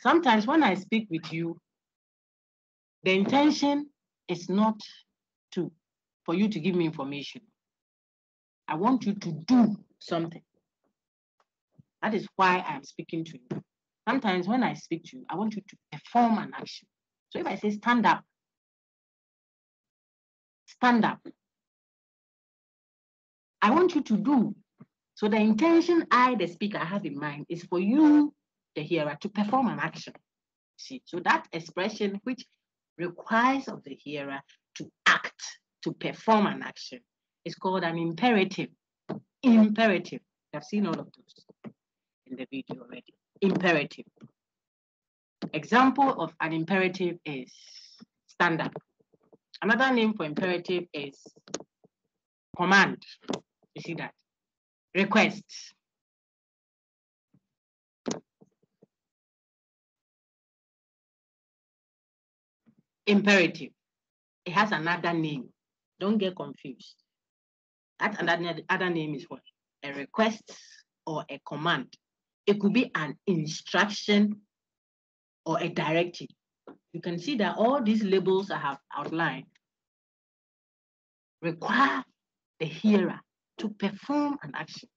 Sometimes when I speak with you, the intention is not to for you to give me information. I want you to do something. That is why I'm speaking to you. Sometimes when I speak to you, I want you to perform an action. So if I say stand up, stand up. I want you to do. So the intention I, the speaker, have in mind is for you, the hearer, to perform an action. See, so that expression which requires of the hearer to act, to perform an action, is called an imperative. Imperative. I've seen all of those in the video already. Imperative. Example of an imperative is stand up. Another name for imperative is command. You see that? Requests. Imperative. It has another name. Don't get confused. That another, other name is what? A request or a command. It could be an instruction or a directive. You can see that all these labels I have outlined require the hearer to perform an action.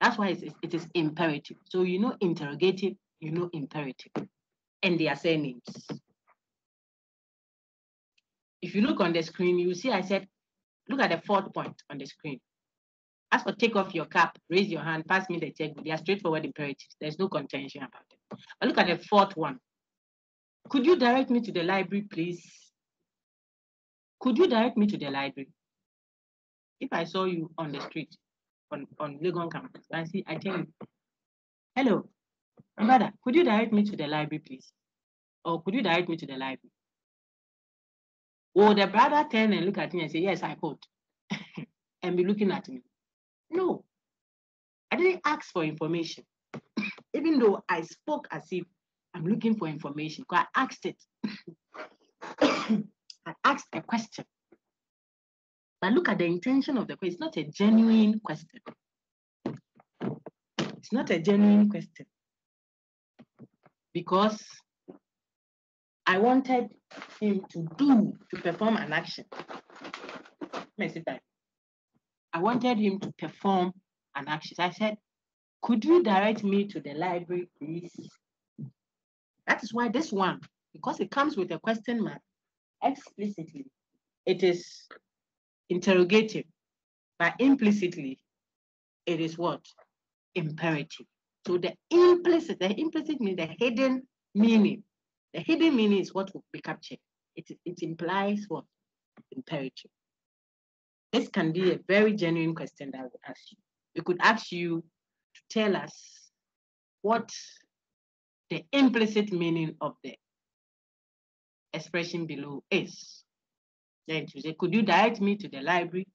That's why it is, it is imperative. So you know interrogative, you know imperative, and their surnames. If you look on the screen, you see I said, look at the fourth point on the screen. As for take off your cap, raise your hand, pass me the checkbook. They are straightforward imperatives. There's no contention about it. But look at the fourth one. Could you direct me to the library, please? Could you direct me to the library? If I saw you on the street, on, on Legon campus, I see, I tell you, hello, brother, could you direct me to the library, please? Or could you direct me to the library? Will the brother turn and look at me and say, yes, I could, [laughs] and be looking at me? No, I didn't ask for information, [laughs] even though I spoke as if I'm looking for information. because I asked it. [coughs] I asked a question. But look at the intention of the question. It's not a genuine question. It's not a genuine question. Because I wanted him to do, to perform an action. Let me sit down. I wanted him to perform an action. I said, could you direct me to the library, please? That is why this one, because it comes with a question mark explicitly, it is interrogative, but implicitly, it is what? Imperative. So the implicit, the implicit means the hidden meaning. The hidden meaning is what will be captured. It, it implies what? Imperative. This can be a very genuine question that would ask you. We could ask you to tell us what the implicit meaning of the expression below is. Then to say, could you direct me to the library?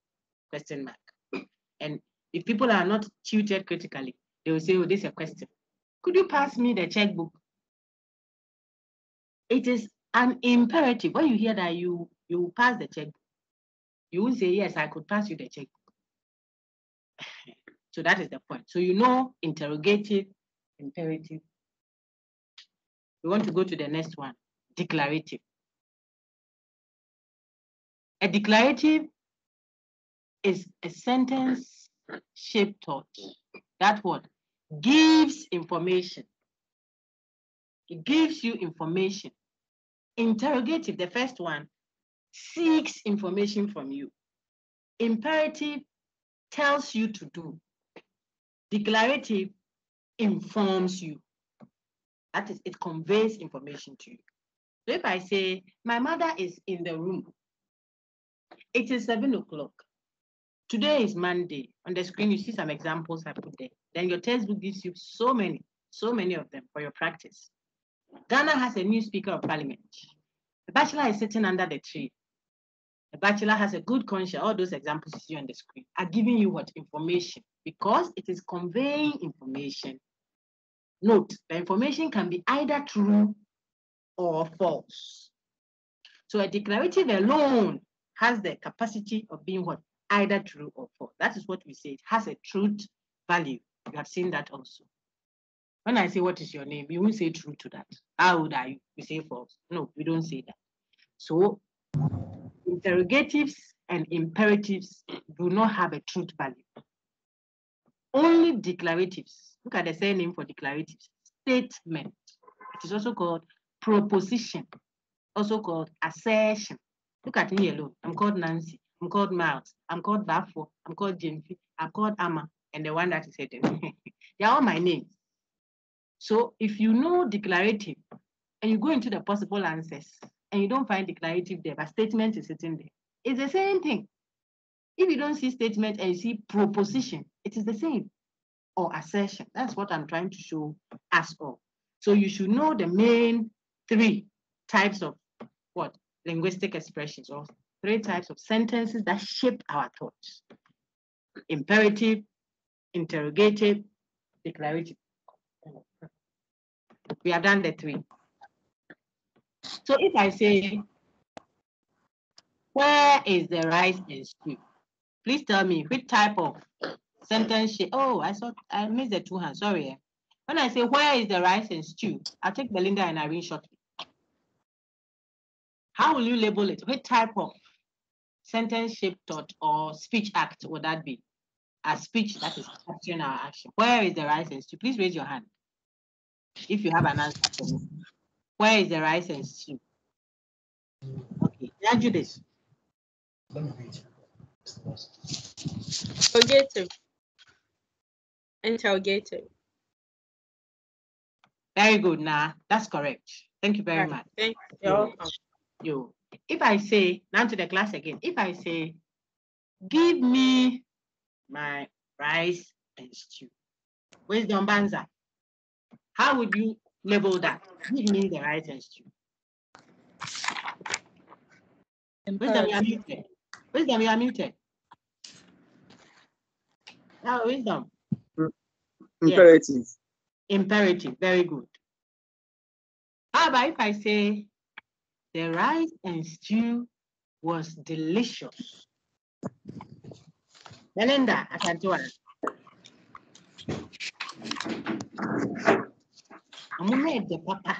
Question mark. [clears throat] And if people are not tutored critically, they will say, oh, this is a question. Could you pass me the checkbook? It is an imperative. When you hear that, you you pass the checkbook. You will say, yes, I could pass you the checkbook. [sighs] so that is the point. So you know interrogative, imperative. We want to go to the next one, declarative. A declarative is a sentence shaped thought. That word gives information. It gives you information. Interrogative, the first one, seeks information from you. Imperative tells you to do. Declarative informs you. That is, it conveys information to you. So if I say, my mother is in the room, it is seven o'clock. Today is Monday. On the screen, you see some examples I put there. Then your textbook gives you so many, so many of them for your practice. Ghana has a new Speaker of Parliament. The bachelor is sitting under the tree. The bachelor has a good conscience. All those examples you see on the screen are giving you what information because it is conveying information. Note, the information can be either true or false. So a declarative alone has the capacity of being what? Either true or false. That is what we say. It has a truth value. You have seen that also. When I say, what is your name? You won't say true to that. How old are you? We say false. No, we don't say that. So interrogatives and imperatives do not have a truth value. Only declaratives. Look at the same name for declaratives. Statement. It is also called proposition, also called assertion. Look at me alone. I'm called Nancy. I'm called Myles. I'm called Bafo. I'm called Gyamfi. I'm called Amma. And the one that is hidden. [laughs] They're all my names. So if you know declarative and you go into the possible answers and you don't find declarative there, but statement is sitting there, it's the same thing. If you don't see statement and you see proposition, it is the same or assertion. That's what I'm trying to show us all. So you should know the main three types of what? Linguistic expressions or three types of sentences that shape our thoughts. Imperative, interrogative, declarative. We have done the three. So if I say, where is the rice in stew? Please tell me which type of sentence shape. Oh, I saw I missed the two hands. Sorry. When I say where is the rice and stew, I'll take Belinda and Irene shortly. How will you label it? What type of sentence shape thought or speech act would that be? A speech that is capturing our action. Where is the right sense to? Please raise your hand if you have an answer for me. Where is the right sense to? Okay, now do this. Interrogative. Interrogative. Very good, Nah. That's correct. Thank you very Right. much. Thank you. You're welcome. You. If I say, now to the class again, if I say, give me my rice and stew. Wisdom Banza. How would you label that? Give me the rice and stew. Wisdom, you are muted. Wisdom, you are muted. Now, wisdom. Yes. Imperative. Imperative. Very good. How about if I say the rice and stew was delicious? Melinda, Asantua. I'm the papa.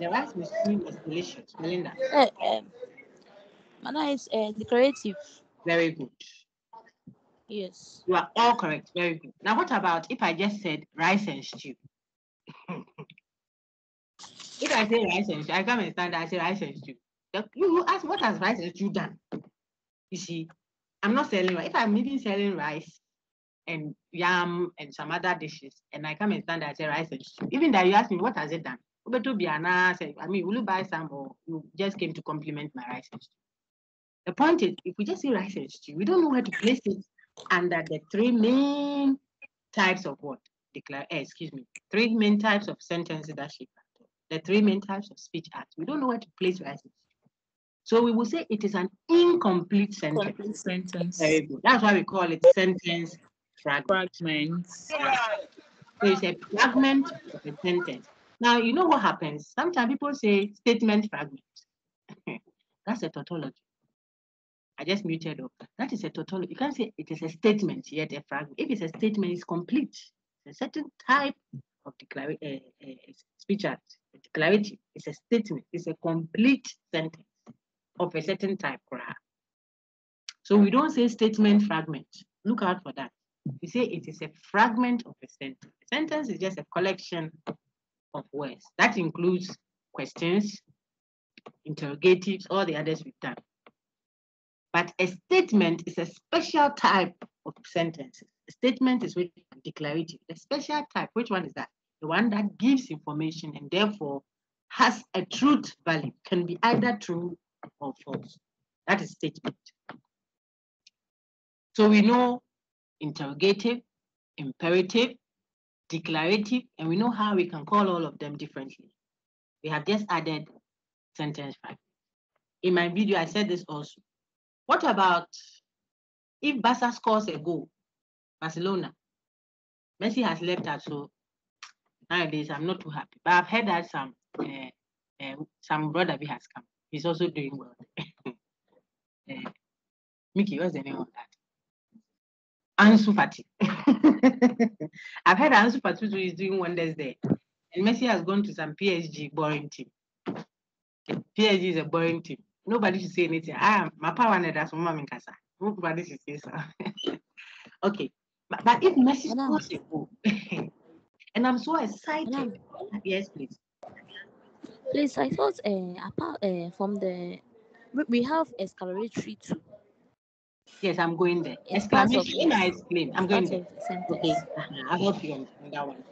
The rice and stew was delicious. Melinda, Uh, um, Mana is uh, declarative. very good. Yes. You are all correct. Very good. Now, what about if I just said rice and stew? I say rice and stew, I come and stand there, I say rice and stew. You, ask, what has rice and stew done? You see, I'm not selling rice. If I'm even selling rice and yam and some other dishes, and I come and stand there, I say rice and stew. Even that you ask me, what has it done? Say, I mean, will you buy some or you just came to compliment my rice and stew? The point is, if we just say rice and stew, we don't know where to place it under the three main types of what? Declare, eh, excuse me, three main types of sentences that she. The three main types of speech acts. We don't know where to place rice. So we will say it is an incomplete sentence. Complete sentence. Very good. That's why we call it sentence fragment. Fragments. So it's a fragment of a sentence. Now, you know what happens? Sometimes people say statement fragment. [laughs] That's a tautology. I just muted up. That is a tautology. You can't say it is a statement yet a fragment. If it's a statement, it's complete. It's a certain type of declara- uh, uh, speech act. A declarative. It's a statement. It's a complete sentence of a certain type. So we don't say statement fragment. Look out for that. We say it is a fragment of a sentence. A sentence is just a collection of words. That includes questions, interrogatives, all the others we've done. But a statement is a special type of sentences. A statement is with declarative. The special type, which one is that? The one that gives information and therefore has a truth value, can be either true or false. That is statement. So we know interrogative, imperative, declarative, and we know how we can call all of them differently. We have just added sentence five. In my video, I said this also. What about if Barca scores a goal, Barcelona? Messi has left us, so nowadays I'm not too happy. But I've heard that some uh, uh, some brother B has come. He's also doing well. uh, [laughs] Mickey, what's the name of that? Ansu Fati. [laughs] I've heard Ansu Fati is doing wonders there. And Messi has gone to some PSG boring team. PSG is a boring team. Nobody should say anything. I am my power and that's mama in casa. Nobody should say so. [laughs] okay. But, but if Messi scores a goal, and I'm so excited. Madam. Yes, please. Please, I thought uh, apart uh, from the we- have exclamatory too. Yes, I'm going there. Exclamation. Me explain. I'm going there. sentence. Okay, uh-huh, I'll help you on that one.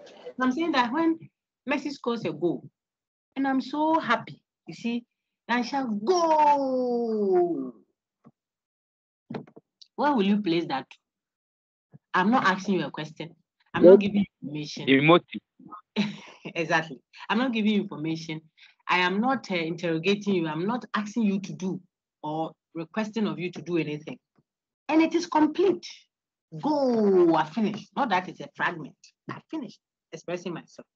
I'm saying that when Messi scores a goal, and I'm so happy, you see, I shall go. Where will you place that? I'm not asking you a question. I'm not giving you information. Emotive. [laughs] exactly. I'm not giving you information. I am not uh, interrogating you. I'm not asking you to do or requesting of you to do anything. And it is complete. Go, I finished. Not that it's a fragment. I finished expressing myself.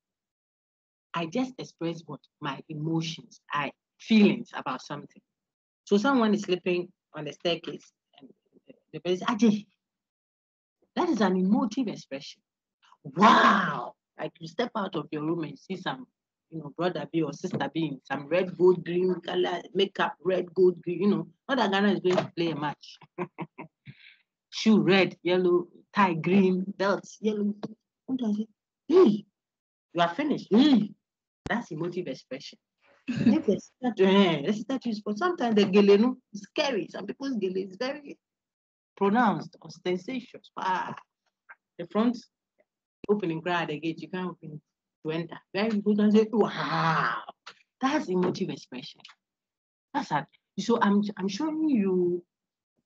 I just express what my emotions, I feelings about something. So someone is sleeping on the staircase and the person says, Ajay, that is an emotive expression. Wow. Like you step out of your room and see some you know, brother B or sister B in some red, gold, green color, makeup, red, gold, green, you know, not that Ghana is going to play a match. [laughs] Shoe red, yellow, tie green, belts, yellow. What does it? Hey, you are finished. Hey. That's emotive expression. [laughs] If the statue, eh, the statue is for sometimes the gelenu is scary. Some people's gele is very pronounced, ostentatious. Ah, the front opening crowd gate, you can't open to enter. Very good and say, wow, that's emotive expression. That's that. So I'm I'm showing you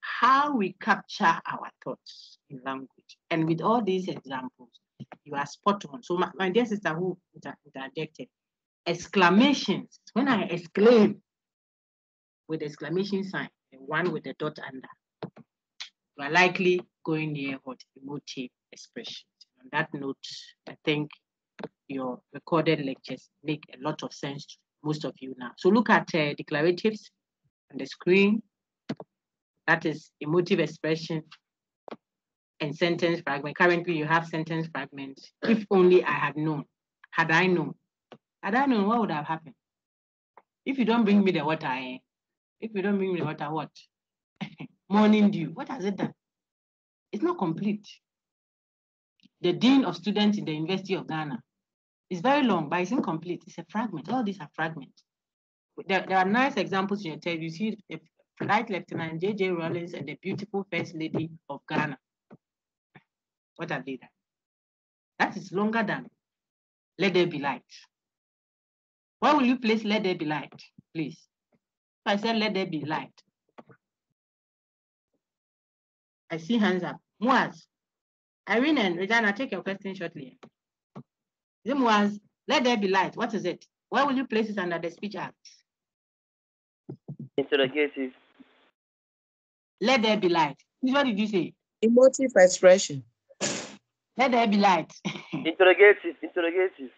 how we capture our thoughts in language. And with all these examples, you are spot on. So my, my dear sister who interjected, exclamations, when I exclaim with exclamation sign, and one with the dot under, you are likely going near what emotive expression. On that note, I think your recorded lectures make a lot of sense to most of you now. So look at uh, declaratives on the screen. That is emotive expression and sentence fragment. Currently, you have sentence fragments. If only I had known. Had I known. Had I known, what would have happened? If you don't bring me the water, eh? if you don't bring me the water, what? [laughs] Morning dew. What has it done? It's not complete. The Dean of Students in the University of Ghana is very long, but it's incomplete. It's a fragment. All these are fragments. There, there are nice examples in your text. You see the Flight Lieutenant J.J. Rawlings and the beautiful First Lady of Ghana. What have they done? That is longer than Let There Be Light. Where will you place Let There Be Light, please? If I said Let There Be Light, I see hands up. Muaz, Irene and Regina, take your question shortly. Is it Muaz? Let There Be Light. What is it? Where will you place it under the Speech Act? Interrogative. Let there be light. What did you say? Emotive expression. Let there be light. [laughs] Interrogative. Interrogative.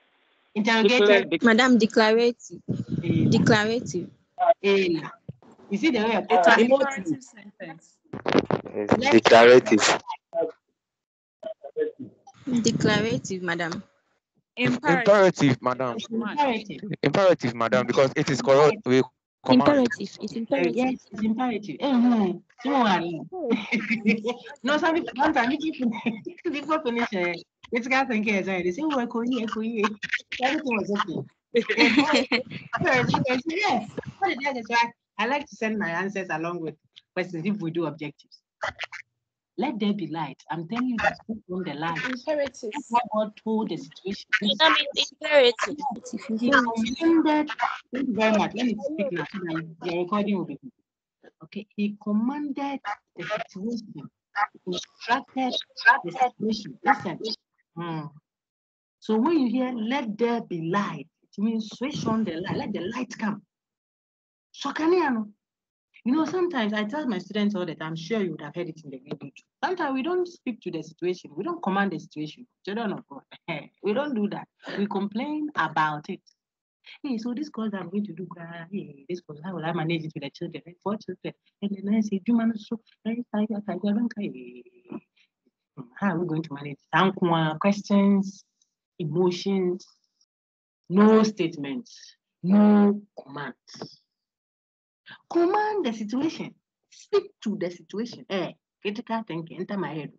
Interrogated. Madam, declarative. Eh, Declarative. eh. You see the way of It's an emotive sentence. Yes, Declarative. Declarative, madam. Imperative. Imperative, madam. It's imperative. Imperative, madam, because it is correct. We command. Imperative. It's imperative. Yes, it's imperative. [laughs] [laughs] Eh, hmm. Similarly. no, some people, sometimes people, people finish uh, it's got thinking as they say, oh, I could hear, I could hear. Everything was okay. [laughs] yes. It does is I like to send my answers along with questions if we do objectives. Let there be light. I'm telling you that who own the light. Imperative. That's what God told the situation. Madam, it's imperative. He commanded, thank you very much. Let me speak now so that your recording will be good. Okay, he commanded the situation, instructed the situation. Listen. Hmm. So when you hear let there be light, it means switch on the light, let the light come. So can you know? You know, sometimes I tell my students all that I'm sure you would have heard it in the video. Sometimes we don't speak to the situation, we don't command the situation. Children of God, we don't do that. We complain about it. Hey, so this course I'm going to do, hey, this course, how will I manage it with the children? Four children. And then I say, do man so hey, I got- I got- hey, how are we going to manage? Questions, emotions, no statements, no commands. Command the situation. Speak to the situation. Eh, critical thinking, enter my head.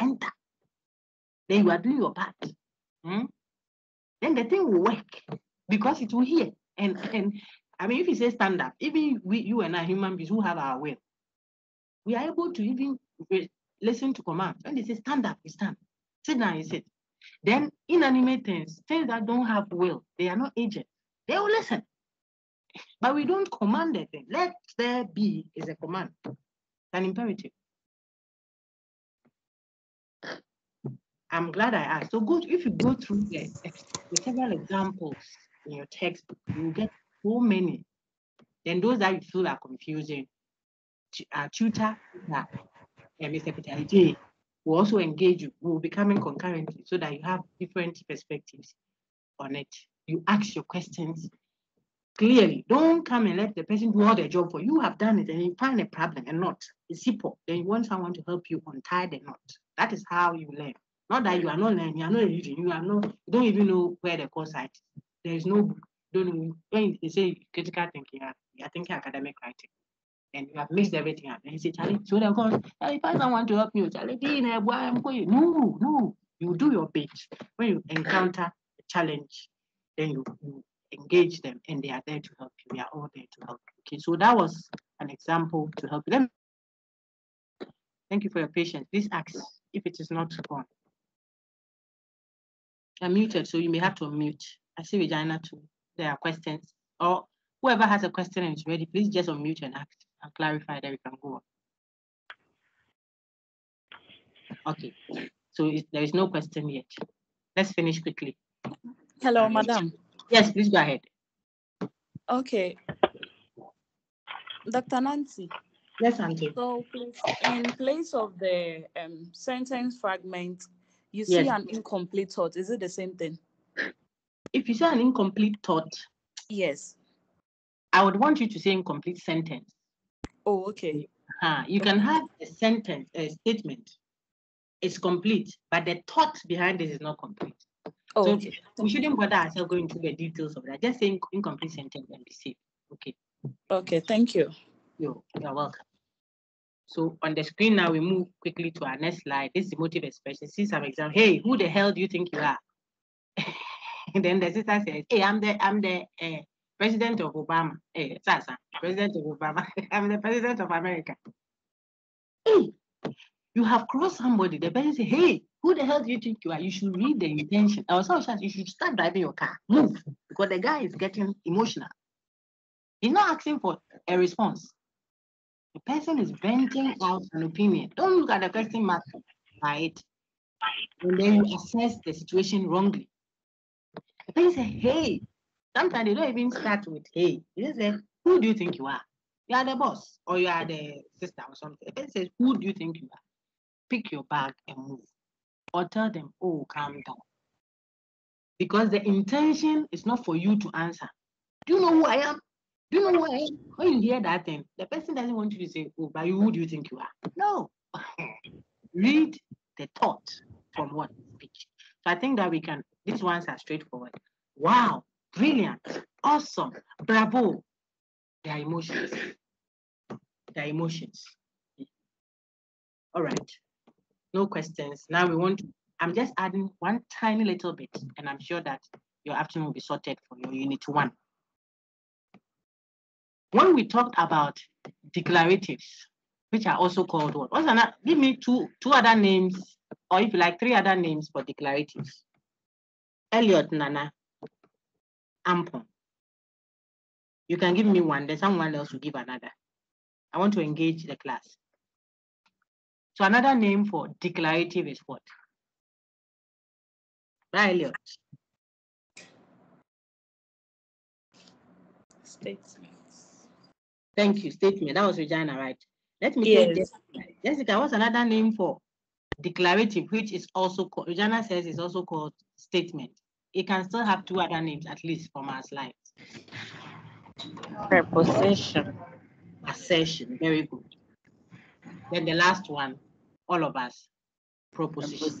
Enter. Then you are doing your part. Hmm? Then the thing will work because it will hear. And and I mean, if you say stand up, even we, you and I, human beings who have our will, we are able to even listen to commands. When they say stand up, we stand. Sit down, you sit. Then inanimate things, things that don't have will, they are not agents. They will listen. But we don't command the thing. Let there be is a command, an imperative. I'm glad I asked. So go if you go through the, the several examples in your textbook, you get so many. Then those that you feel are confusing, uh, tutor, uh, Mr. Peter J, will also engage you. We will be coming concurrently so that you have different perspectives on it. You ask your questions clearly. Don't come and let the person do all the job for you. You have done it and you find a problem and not a simple. Then you want someone to help you untie the knot. That is how you learn. Not that you are not learning, you are not reading, you are not, you don't even know where the course is. there is no. Don't know when you say critical thinking, you are- thinking academic writing. And you have mixed everything up. And you say, Charlie, so "Hey, if I don't want to help you, Charlie. No, no. You do your bit. When you encounter a challenge, then you, you engage them and they are there to help you. We are all there to help you. Okay, so that was an example to help them. Thank you for your patience. Please ask if it is not on. I'm muted, so you may have to unmute. I see Regina too. There are questions. Or whoever has a question and is ready, please just unmute and ask and clarify that we can go on. Okay, so there is no question yet. Let's finish quickly. Hello, madam. Yes, please go ahead. Okay. Dr. Nancy. Yes, Auntie. So please, in place of the um, sentence fragment, you see Yes. an incomplete thought. Is it the same thing? If you say an incomplete thought, Yes. I would want you to say incomplete sentence. Oh, okay. Uh, you can have a sentence, a statement. It's complete, but the thought behind it is not complete. Oh, so okay. we shouldn't bother ourselves going into the details of that. Just saying incomplete sentence and be safe. Okay. Okay, thank you. You're, you're welcome. So on the screen now, we move quickly to our next slide. This is the emotive expression. See some example. Hey, who the hell do you think you are? and [laughs] then the sister says, Hey, I'm the I'm the uh, president of Obama. Hey, Sasa, president of Obama. [laughs] I'm the president of America. You have crossed somebody. The person say, Hey, who the hell do you think you are? You should read the intention. Was also you should start driving your car. Move. Because the guy is getting emotional. He's not asking for a response. The person is venting out an opinion. Don't look at the question mark right? And then you assess the situation wrongly. The person say, hey, sometimes they don't even start with hey. They just say, who do you think you are? You are the boss or you are the sister or something. The person says, who do you think you are? Pick your bag and move. Or tell them, oh, calm down. Because the intention is not for you to answer. Do you know who I am? Do you know who I am? When you hear that thing, the person doesn't want you to say, oh, but who do you think you are? No. [laughs] Read the thought from what speech. So I think that we can, these ones are straightforward. Wow, brilliant, awesome, bravo. Their emotions. Their emotions. All right. No questions. Now we want, I'm just adding one tiny little bit, and I'm sure that your afternoon will be sorted for your unit one. When we talked about declaratives, which are also called what? What's another? Give me two two other names, or if you like, three other names for declaratives. Elliot Nana, Ampon. You can give me one, then someone else will give another. I want to engage the class. So another name for declarative is what? Right, Elliot. Statements. Thank you. Statement. That was Regina, right? Let me take Yes. Jessica. Jessica, what's another name for declarative, which is also called, Regina says is also called statement. It can still have two other names, at least from our slides. Preposition. Assertion. Very good. Then the last one, all of us, proposition.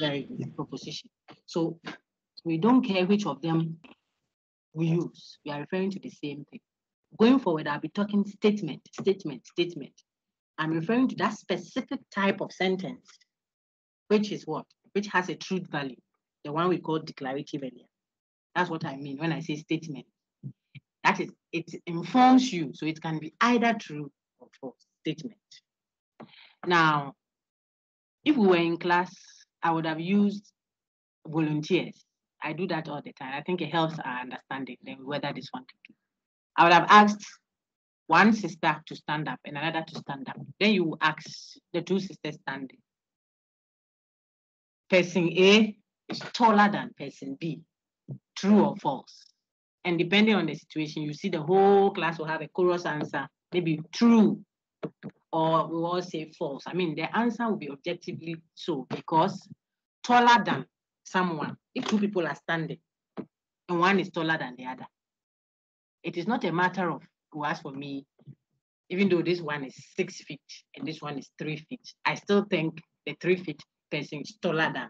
Very good. Proposition. So we don't care which of them we use. We are referring to the same thing. Going forward, I'll be talking statement, statement, statement. I'm referring to that specific type of sentence, which is what? Which has a truth value, the one we call declarative earlier. That's what I mean when I say statement. That is, it informs you, so it can be either true or false statement. Now, if we were in class, I would have used volunteers. I do that all the time. I think it helps our understanding then whether this one can do. I would have asked one sister to stand up and another to stand up. Then you ask the two sisters standing. Person A is taller than person B. True or false? And depending on the situation, you see the whole class will have a chorus answer, maybe true, or we all say false. I mean, the answer will be objectively so because taller than someone, if two people are standing and one is taller than the other, it is not a matter of who asked for me, even though this one is six feet and this one is three feet, I still think the three feet person is taller than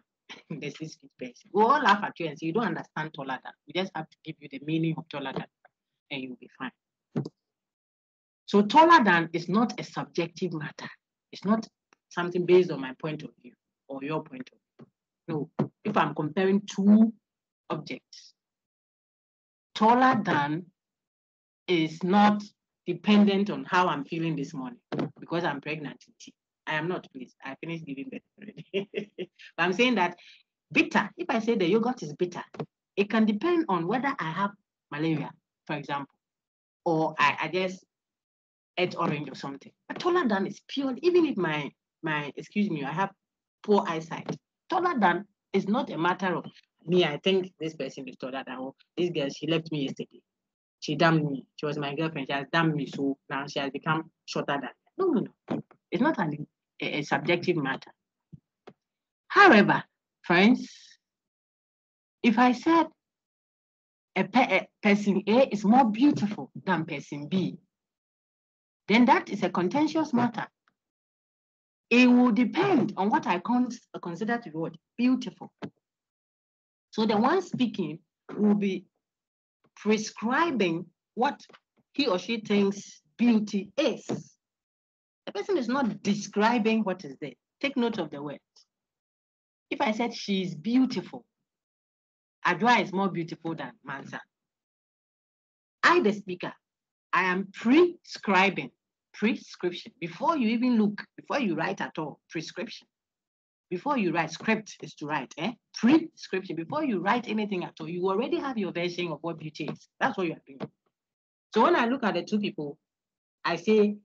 [laughs] the six feet person. We all laugh at you and say you don't understand taller than. We just have to give you the meaning of taller than, and you'll be fine. So taller than is not a subjective matter. It's not something based on my point of view or your point of view. No, if I'm comparing two objects, taller than is not dependent on how I'm feeling this morning because I'm pregnant. I am not, please. I finished giving birth already. [laughs] but I'm saying that bitter, if I say the yogurt is bitter, it can depend on whether I have malaria, for example, or I, I just ate orange or something. But taller than is pure, even if my, my, excuse me, I have poor eyesight. Taller than is not a matter of me, I think this person is taller than, oh, this girl, she left me yesterday. She damned me. She was my girlfriend. She has damned me. So now she has become shorter than. No, no, no. It's not an, a, a subjective matter. However, friends, if I said a, pe a person A is more beautiful than person B, then that is a contentious matter. It will depend on what I con uh, consider to be what beautiful. So the one speaking will be prescribing what he or she thinks beauty is. The person is not describing what is there. Take note of the word. If I said she is beautiful, Adwa is more beautiful than Mansa. I, the speaker, I am prescribing, prescription. Before you even look, before you write at all, prescription. Before you write, script is to write, eh? Prescription. Before you write anything at all, you already have your version of what beauty is. That's what you are doing. So when I look at the two people, I say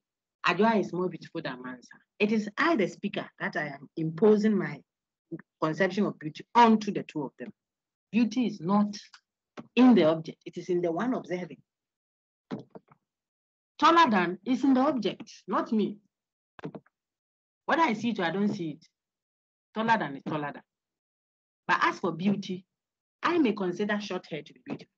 Adwa is more beautiful than Mansa. It is I, the speaker, that I am imposing my conception of beauty onto the two of them. Beauty is not in the object, it is in the one observing. Taller than is in the object, not me. Whether I see it or I don't see it, taller than is taller than. But as for beauty, I may consider short hair to be beautiful.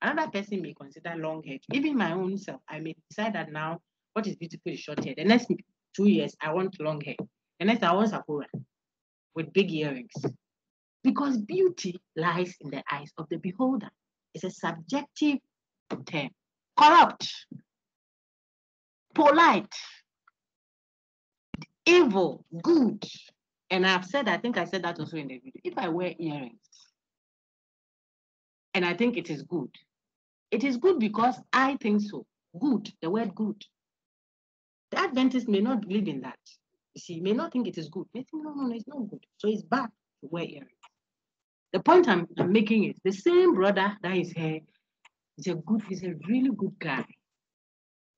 Another person may consider long hair. Even my own self, I may decide that now what is beautiful is short hair. The next two years, I want long hair. The next, I want Sakora with big earrings. Because beauty lies in the eyes of the beholder. It's a subjective term. Corrupt, polite, evil, good. And I've said, I think I said that also in the video. If I wear earrings and I think it is good, it is good because I think so. Good, the word good. The Adventist may not believe in that. You see, may not think it is good. They think, no, no, no, it's not good. So it's bad to wear earrings. The point I'm, I'm making is the same brother that is here is a good, he's a really good guy.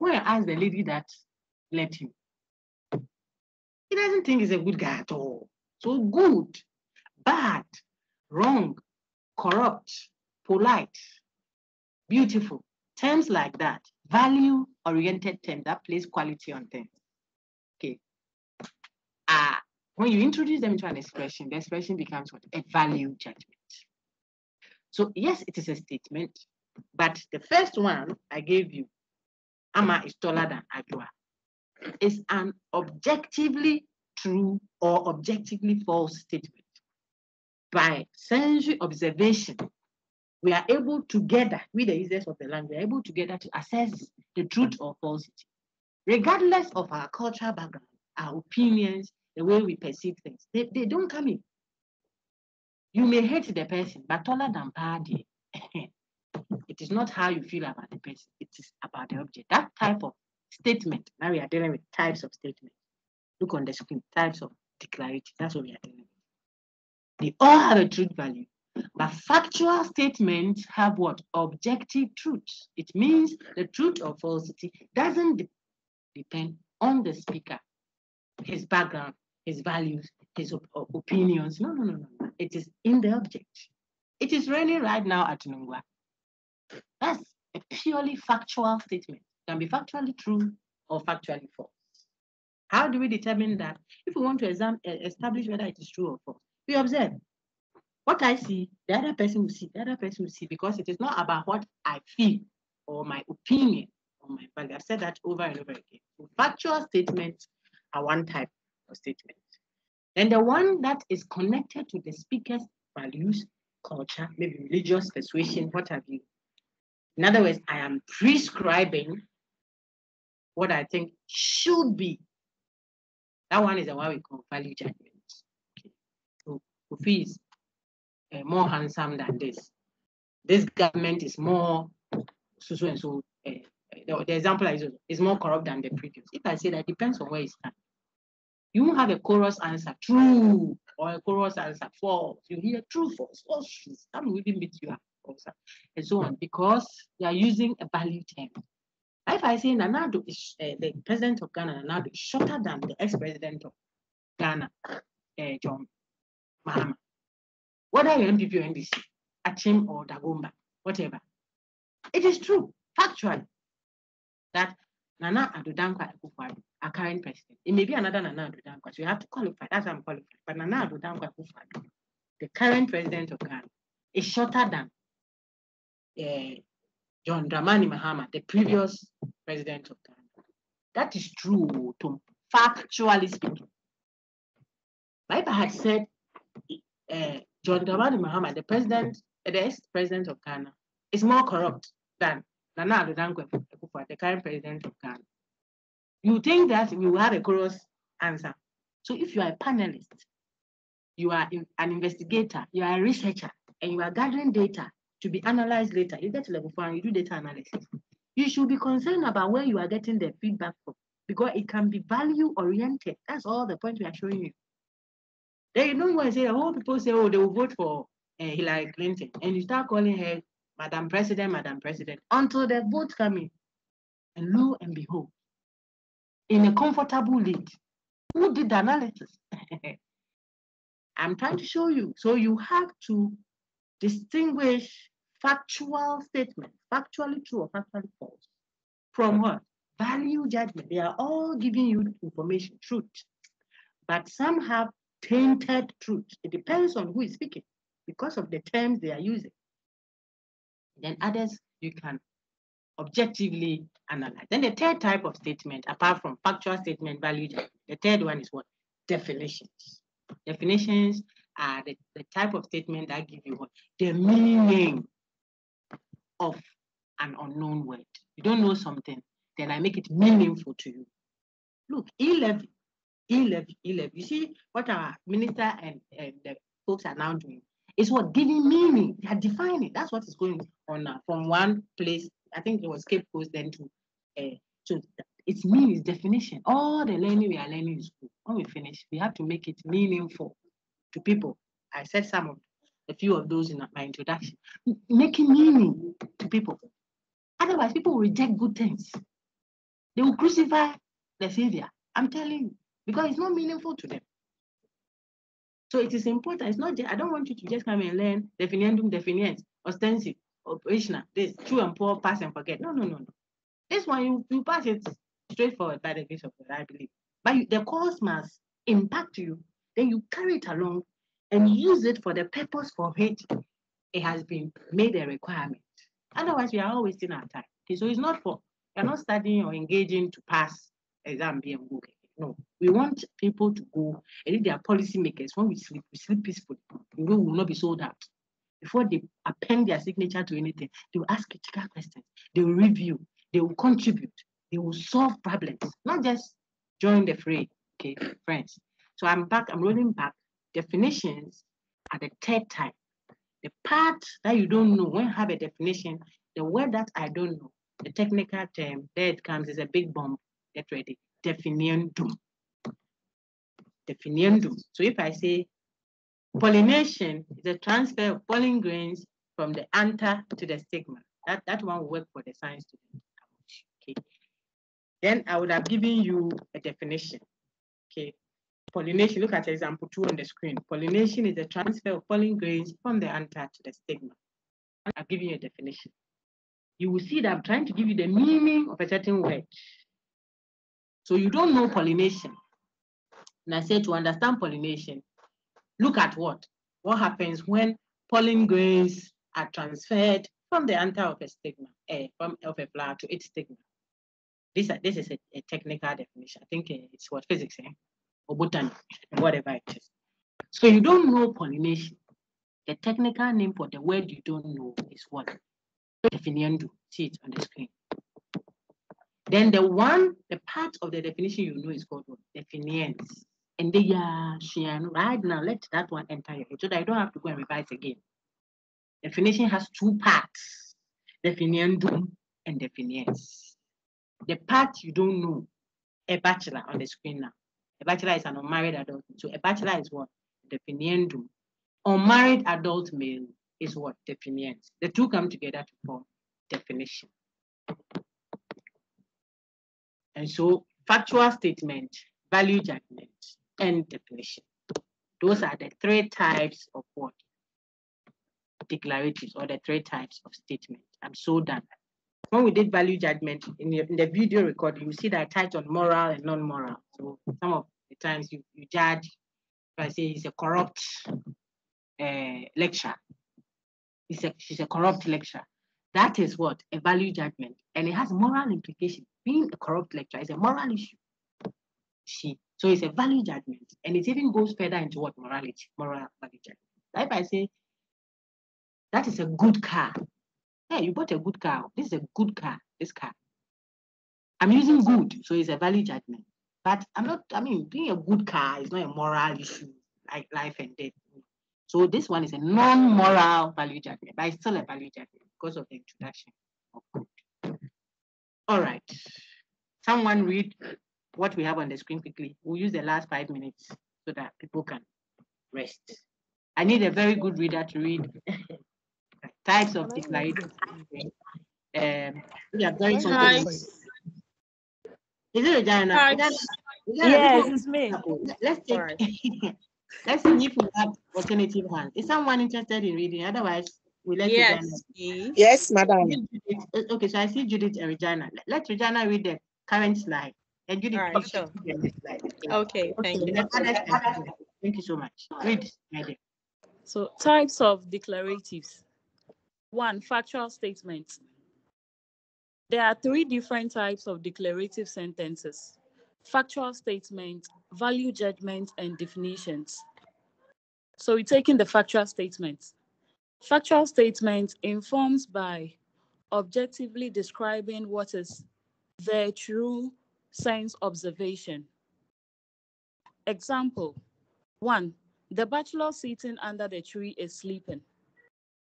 When I asked the lady that let him, he doesn't think he's a good guy at all. So good, bad, wrong, corrupt, polite, beautiful, terms like that, value oriented terms that place quality on things. Okay. Uh, when you introduce them into an expression, the expression becomes what? A value judgment. So yes, it is a statement, but the first one I gave you, Ama is taller than Adwa, It's an objectively true or objectively false statement. By sensory observation, we are able together, with the users of the language, we are able together to assess the truth or falsity, regardless of our cultural background, our opinions, the way we perceive things. They, they don't come in. You may hate the person, but taller than party. [laughs] it is not how you feel about the person, it is about the object. That type of statement, now we are dealing with types of statements. Look on the screen, types of declarative. That's what we are dealing with. They all have a truth value. But factual statements have what? Objective truth. It means the truth or falsity doesn't de depend on the speaker, his background, his values, his op opinions. No, no, no, no. It is in the object. It is raining right now at Nungua. That's a purely factual statement. It can be factually true or factually false. How do we determine that? If we want to exam, establish whether it is true or false, we observe. What I see, the other person will see, the other person will see, because it is not about what I feel or my opinion or my value. I've said that over and over again. So factual statements are one type of statement. And the one that is connected to the speaker's values, culture, maybe religious persuasion, what have you. In other words, I am prescribing what I think should be. That one is the one we call value judgment. Okay. So Kofi is uh, more handsome than this. This government is more so so and so. Uh, the, the example is, is more corrupt than the previous. If I say that depends on where you stand. You won't have a chorus answer true or a chorus answer false. You hear true, false, false. Some will even meet you and so on because they are using a value term. If I say Nana Addo is uh, the president of Ghana, Nana Addo is shorter than the ex-president of Ghana, uh, John Mahama. Whether you're NPP or NDC, Achim or Dagomba, whatever. It is true, factually, that Nana Addo Dankwa Akufo-Addo, our current president, it may be another Nana Addo Dankwa, so you have to qualify. That's I'm. But Nana Addo Dankwa Akufo-Addo, the current president of Ghana, is shorter than uh, John Dramani Mahama, the previous president of Ghana. That is true, to factually speaking. I had said uh, John Dramani Mahama, the president, the ex-president of Ghana, is more corrupt than Nana Addo the current president of Ghana, you think that we will have a chorus answer. So if you are a panelist, you are an investigator, you are a researcher, and you are gathering data to be analyzed later, you get to level four and you do data analysis. You should be concerned about where you are getting the feedback from because it can be value oriented. That's all the point we are showing you. Then you don't go and say, oh, people say, oh, they will vote for uh, Hillary Clinton, and you start calling her Madam President, Madam President, until the votes come in. And lo and behold, in a comfortable lead, who did the analysis? [laughs] I'm trying to show you. So you have to distinguish factual statement, factually true or factually false, from what? Value judgment. They are all giving you information, truth. But some have tainted truth. It depends on who is speaking because of the terms they are using. Then others you can objectively analyze. Then the third type of statement, apart from factual statement, value judgment, the third one is what? Definitions. Definitions are the, the type of statement that give you what? The meaning of an unknown word. You don't know something, then I make it meaningful to you. Look, E-levy, E-levy, E-levy. You see what our minister and, and the folks are now doing is what giving meaning. They are defining. That's what is going on now from one place. I think it was Cape Coast then to uh, to its meaning, definition. All the learning we are learning in school. When we finish, we have to make it meaningful to people. I said some of a few of those in my introduction. Making meaning to people. Otherwise, people will reject good things. They will crucify the Savior. I'm telling you, because it's not meaningful to them. So it is important. It's not just, I don't want you to just come and learn definiendum, definiens, ostensive, operational, this, true and poor, pass and forget. No, no, no, no. This one, you, you pass it straightforward by the grace of God, I believe. But you, the course must impact you. Then you carry it along and use it for the purpose for which it has been made a requirement. Otherwise, we are all wasting our time. Okay, so it's not for, you're not studying or engaging to pass exam, and go. No, we want people to go, and if they are policymakers, when we sleep, we sleep peacefully. We will not be sold out. Before they append their signature to anything, they will ask critical questions, they will review, they will contribute, they will solve problems, not just join the fray, okay, friends. So I'm back, I'm rolling back. Definitions are the third type. The part that you don't know, when you have a definition, the word that I don't know, the technical term, there it comes, is a big bomb. Get ready. Definiendum. Definiendum. So if I say pollination is a transfer of pollen grains from the anther to the stigma. That, that one will work for the science student. Okay. Then I would have given you a definition. Pollination, look at example two on the screen. Pollination is the transfer of pollen grains from the anther to the stigma. I've given you a definition. You will see that I'm trying to give you the meaning of a certain word. So you don't know pollination. And I said to understand pollination, look at what? What happens when pollen grains are transferred from the anther of a stigma, eh, from of a flower to its stigma. This, this is a, a technical definition. I think it's what physics, eh? Or botany, whatever it is. So you don't know pollination. The technical name for the word you don't know is what? Definiendo. See it on the screen. Then the one, the part of the definition you know is called what? Definiens. And they are right now. Let that one enter your head so that I don't have to go and revise again. Definition has two parts: definiendum and definiens. The part you don't know, a bachelor on the screen now. A bachelor is an unmarried adult. So a bachelor is what? Definiendum. Unmarried adult male is what? Definiens. The two come together to form definition. And so factual statement, value judgment, and definition. Those are the three types of what? Declaratives or the three types of statement. I'm so done. When we did value judgment in the, in the video recording, you see that I typed on moral and non-moral. So some of the times you, you judge, I say it's a corrupt uh, lecture, it's a, she's a corrupt lecture. That is what? A value judgment. And it has moral implication. Being a corrupt lecturer is a moral issue. See, so it's a value judgment. And it even goes further into what morality, moral value judgment. Like I say, that is a good car. Hey, you bought a good car. This is a good car, this car. I'm using good, so it's a value judgment. But I'm not, I mean, being a good car is not a moral issue like life and death. So this one is a non-moral value judgment, but it's still a value judgment because of the introduction of good. All right. Someone read what we have on the screen quickly. We'll use the last five minutes so that people can rest. I need a very good reader to read [laughs] types of declarations. Um, yeah, very Types. Is it Regina? Types. Yes, before- it's me. Let's take, Alright. [laughs] let's see if we have alternative hands. Is someone interested in reading? Otherwise, we let Regina. Yes. Yes, madam. Okay, so I see Judith and Regina. Let- Let Regina read the current slide. And Judith, Alright, sure. read the next slide. Okay, thank Okay, you. the others can read. Thank you so much. Read, my dear. So types of declaratives. One, factual statements. There are three different types of declarative sentences. Factual statement, value judgment, and definitions. So we're taking the factual statement. Factual statement informs by objectively describing what is their true sense observation. Example, one, the bachelor sitting under the tree is sleeping.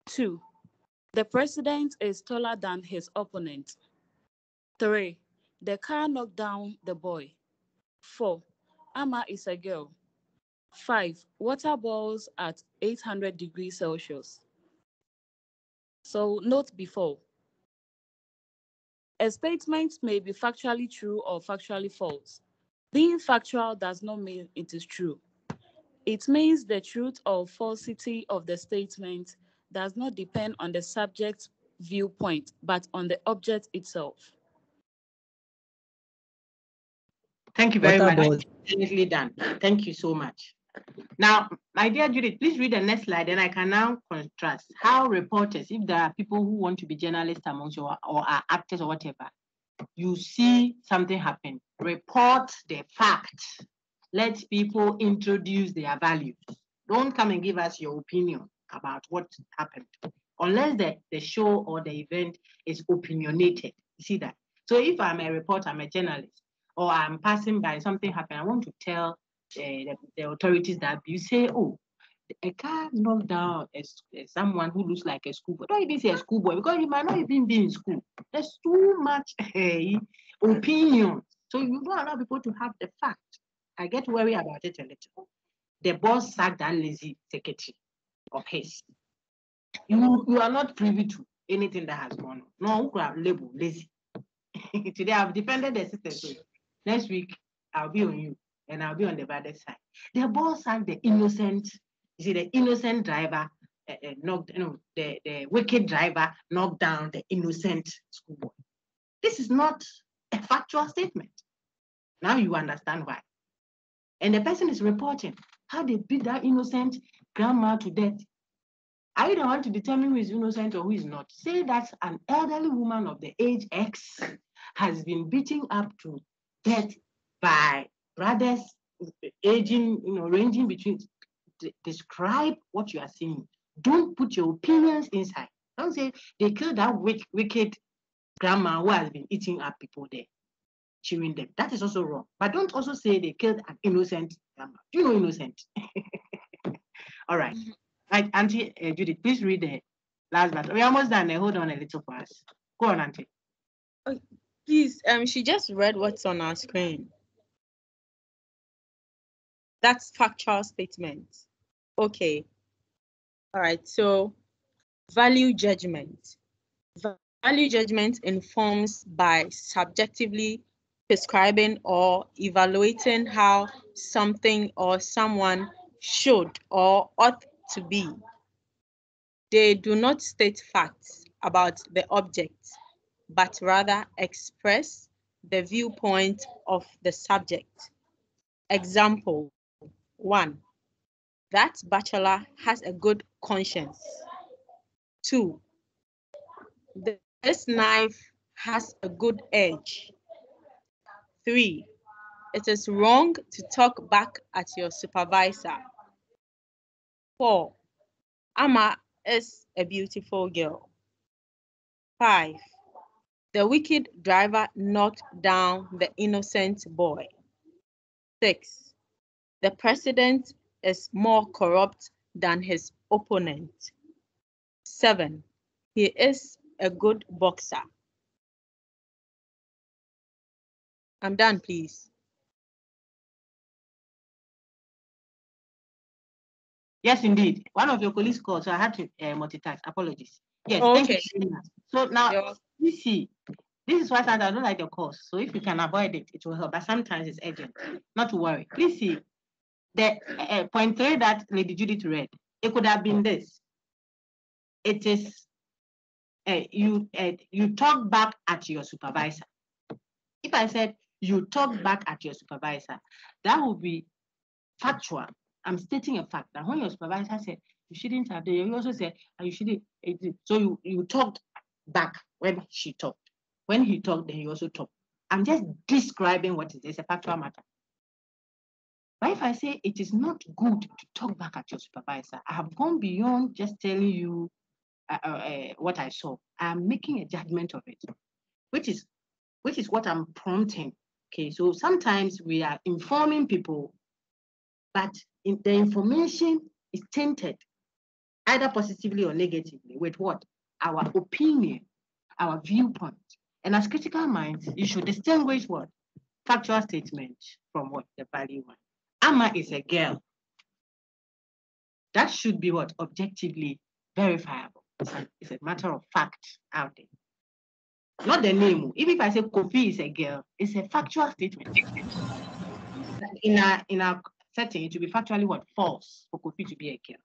Two, the president is taller than his opponent. Three, the car knocked down the boy. Four, Amma is a girl. Five, water boils at 800 degrees Celsius. So note before. A statement may be factually true or factually false. Being factual does not mean it is true. It means the truth or falsity of the statement does not depend on the subject's viewpoint, but on the object itself. Thank you very Water much. boils. Definitely done. Thank you so much. Now, my dear Judith, please read the next slide, and I can now contrast how reporters, if there are people who want to be journalists amongst you or, or are actors or whatever, you see something happen, report the fact. Let people introduce their values. Don't come and give us your opinion about what happened, unless the, the show or the event is opinionated. You see that? So if I'm a reporter, I'm a journalist, or I'm passing by, something happened, I want to tell uh, the, the authorities that you say, oh, a car knocked down a a- someone who looks like a schoolboy. Don't even say a schoolboy because you might not even be in school. There's too much opinion. So you don't allow people to have the fact. I get worried about it a little. The boss sacked that lazy secretary of his. You, you are not privy to anything that has gone on. No, could have labeled lazy. [laughs] Today I've defended the system. So next week I'll be on you and I'll be on the other side. The boss sacked the innocent, you see, the innocent driver uh, uh, knocked, you know, the, the wicked driver knocked down the innocent schoolboy. This is not a factual statement. Now you understand why. And the person is reporting how they beat that innocent grandma to death. I don't want to determine who is innocent or who is not. Say that an elderly woman of the age X has been beaten up to death by brothers aging, you know, ranging between, de- describe what you are seeing. Don't put your opinions inside. Don't say they killed that wick- wicked grandma who has been eating up people there, chewing them. That is also wrong. But don't also say they killed an innocent grandma. Do you know innocent? [laughs] All right. Right, Auntie uh, Judith, please read the last part. We're almost done. eh, Hold on a little for us. Go on, Auntie. Please, um, she just read what's on our screen. That's factual statement. Okay. All right, so value judgment. Value judgment informs by subjectively prescribing or evaluating how something or someone should or ought to be. They do not state facts about the object, but rather express the viewpoint of the subject. Example one, that bachelor has a good conscience. Two, this knife has a good edge. Three, it is wrong to talk back at your supervisor. Four, Amma is a beautiful girl. Five, the wicked driver knocked down the innocent boy. Six, the president is more corrupt than his opponent. Seven, he is a good boxer. I'm done, please. Yes, indeed. One of your colleagues called, so I had to uh, multitask. Apologies. Yes, thank you Okay. very much. So now, You're- see, this is why I don't like the course. So if you can avoid it, it will help. But sometimes it's urgent. Not to worry. Please see, the uh, point three that Lady Judith read, it could have been this. It is uh, you uh, you talk back at your supervisor. If I said you talk back at your supervisor, that would be factual. I'm stating a fact. That when your supervisor said you shouldn't have done, you also said "Ah, you shouldn't. So you you talked back when she talked. When he talked, then you also talked. I'm just describing what it is. A factual matter. But if I say it is not good to talk back at your supervisor, I have gone beyond just telling you uh, uh, uh, what I saw. I'm making a judgment of it, which is which is what I'm prompting. Okay, so sometimes we are informing people, but in, the information is tainted, either positively or negatively, with what? Our opinion, our viewpoint. And as critical minds, you should distinguish what? Factual statement from what? The value one. Amma is a girl. That should be what? Objectively verifiable. It's a, it's a matter of fact out there. Not the name. Even if I say Kofi is a girl, it's a factual statement. In a in a setting, it will be factually what false for Kofi to be a girl.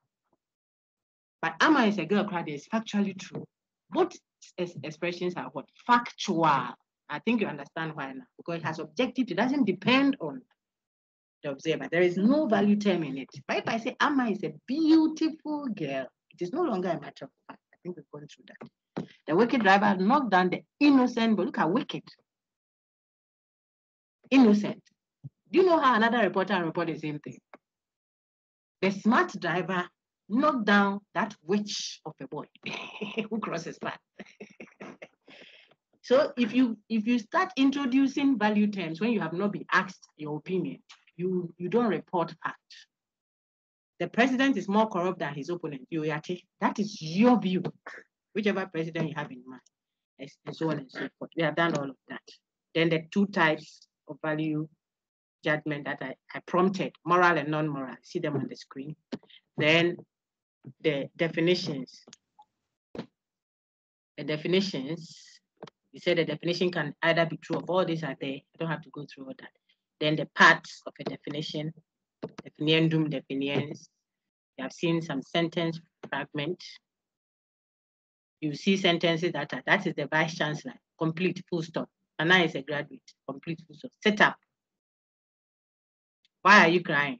But Amma is a girl crowd is factually true. Both ex- expressions are what factual. I think you understand why now because it has objective. It doesn't depend on the observer. There is no value term in it. But if I say Amma is a beautiful girl, it is no longer a matter of fact. I think we've gone through that. The wicked driver knocked down the innocent, but look at wicked. Innocent. Do you know how another reporter report the same thing? The smart driver knocked down that witch of a boy [laughs] who crosses path. [laughs] so if you if you start introducing value terms when you have not been asked your opinion, you you don't report fact. The president is more corrupt than his opponent. You. That is your view, whichever president you have in mind, and so on and so forth. We have done all of that. Then the two types of value judgment that I, I prompted, moral and non-moral. See them on the screen. Then the definitions. The definitions, you said the definition can either be true of all these are there. I don't have to go through all that. Then the parts of a definition, definiendum, definiens. You have seen some sentence fragment. You see sentences that are, that is the vice chancellor, complete, full stop. Anna is a graduate, complete, full stop. Set up. Why are you crying?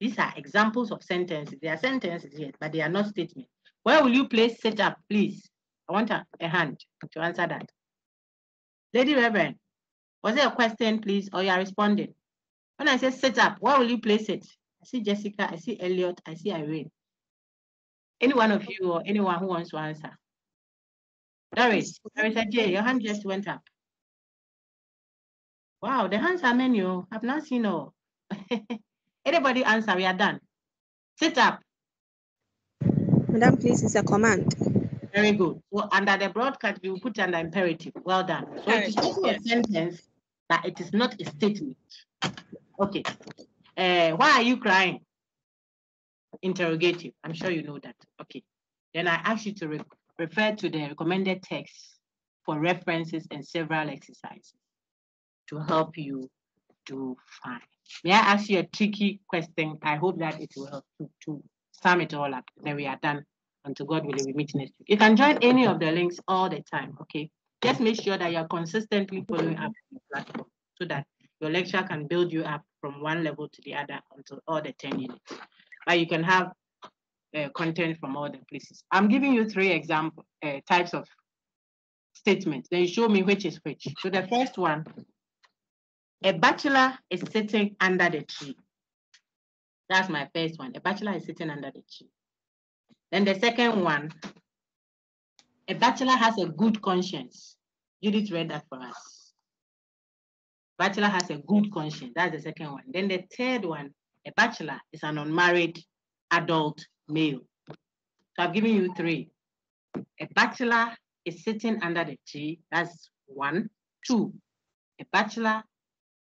These are examples of sentences. They are sentences, yes, but they are not statements. Where will you place set up, please? I want a, a hand to answer that. Lady Reverend, was there a question, please, or you are responding? When I say sit up, where will you place it? I see Jessica, I see Elliot, I see Irene. Any one of you or anyone who wants to answer? Doris, Doris J, your hand just went up. Wow, the hands are many. oh. I've not seen all. [laughs] Anybody answer? We are done. Sit up. Madam, please, it's a command. Very good. So under the broadcast, we will put under imperative. Well done. So it is also a sentence, but it is not a statement. Okay. Uh, why are you crying? Interrogative. I'm sure you know that. Okay. Then I ask you to re- refer to the recommended text for references and several exercises to help you do fine. May I ask you a tricky question? I hope that it will help to, to sum it all up. Then we are done until God willing we meet next week. You can join any of the links all the time, okay? Just make sure that you're consistently following up the platform so that your lecture can build you up from one level to the other until all the 10 units. But you can have uh, content from all the places. I'm giving you three example uh, types of statements. Then you show me which is which. So the first one, a bachelor is sitting under the tree. That's my first one. A bachelor is sitting under the tree. Then the second one, a bachelor has a good conscience. Judith read that for us. Bachelor has a good conscience. That's the second one. Then the third one, a bachelor is an unmarried adult male. So I've given you three. A bachelor is sitting under the tree. That's one. Two, a bachelor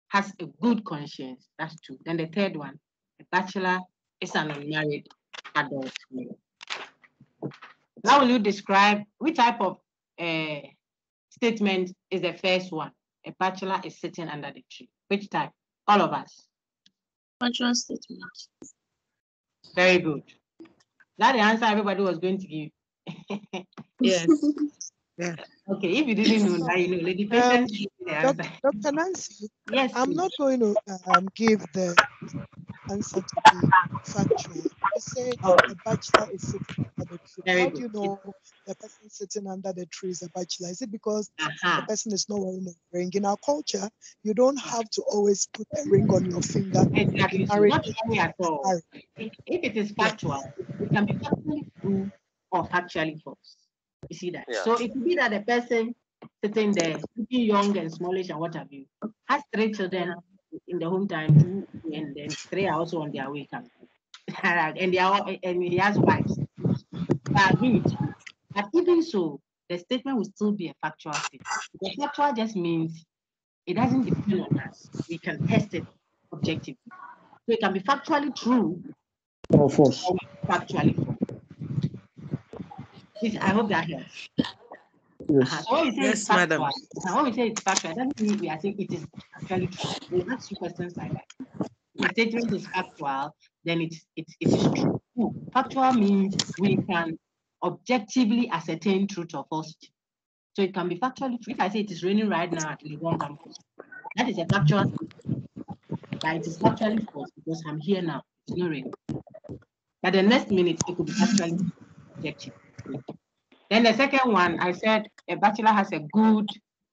has a good conscience. That's two. Then the third one, a bachelor is an unmarried adult male. Now will you describe which type of uh, statement is the first one? A bachelor is sitting under the tree. Which type? All of us. Factual statement. Very good. That the answer everybody was going to give. [laughs] Yes. [laughs] Yeah. Okay, if you didn't know, now you know. Lady Um, Patience gave you the Doc- answer. Dr. Nancy, Yes, I'm please. not going to um, give the answer to the factual. You said a bachelor is sitting under the tree. Very How do you know the person sitting under the tree is a bachelor? Is it because the person is not wearing a ring? In our culture, you don't have to always put a ring on your finger. to Exactly. So not to only at all. If if it is factual, it can be factually true or factually false. You see that? Yeah. So it could be that the person sitting there, looking young and smallish and what have you, has three children in the home time, two, and then three are also on their way coming. [laughs] and they are all, and he has wives. I agree with you. But even so, the statement will still be a factual statement. The factual just means it doesn't depend on us. We can test it objectively. So it can be factually true Or false. or factually false. I hope that helps. Yes. Uh-huh. So we say it's Yes, madam. factual, uh, when we say it's factual, it doesn't mean we are saying it is actually true. We ask you questions like that. The statement is factual, then it's it's it is true. True. Factual means we can objectively ascertain truth or falsity. So it can be factually true. If I say it is raining right now at Legon campus, that is a factual statement. But it is factually false because I'm here now. It's not raining. But the next minute it could be factually objective. Then the second one, I said a bachelor has a good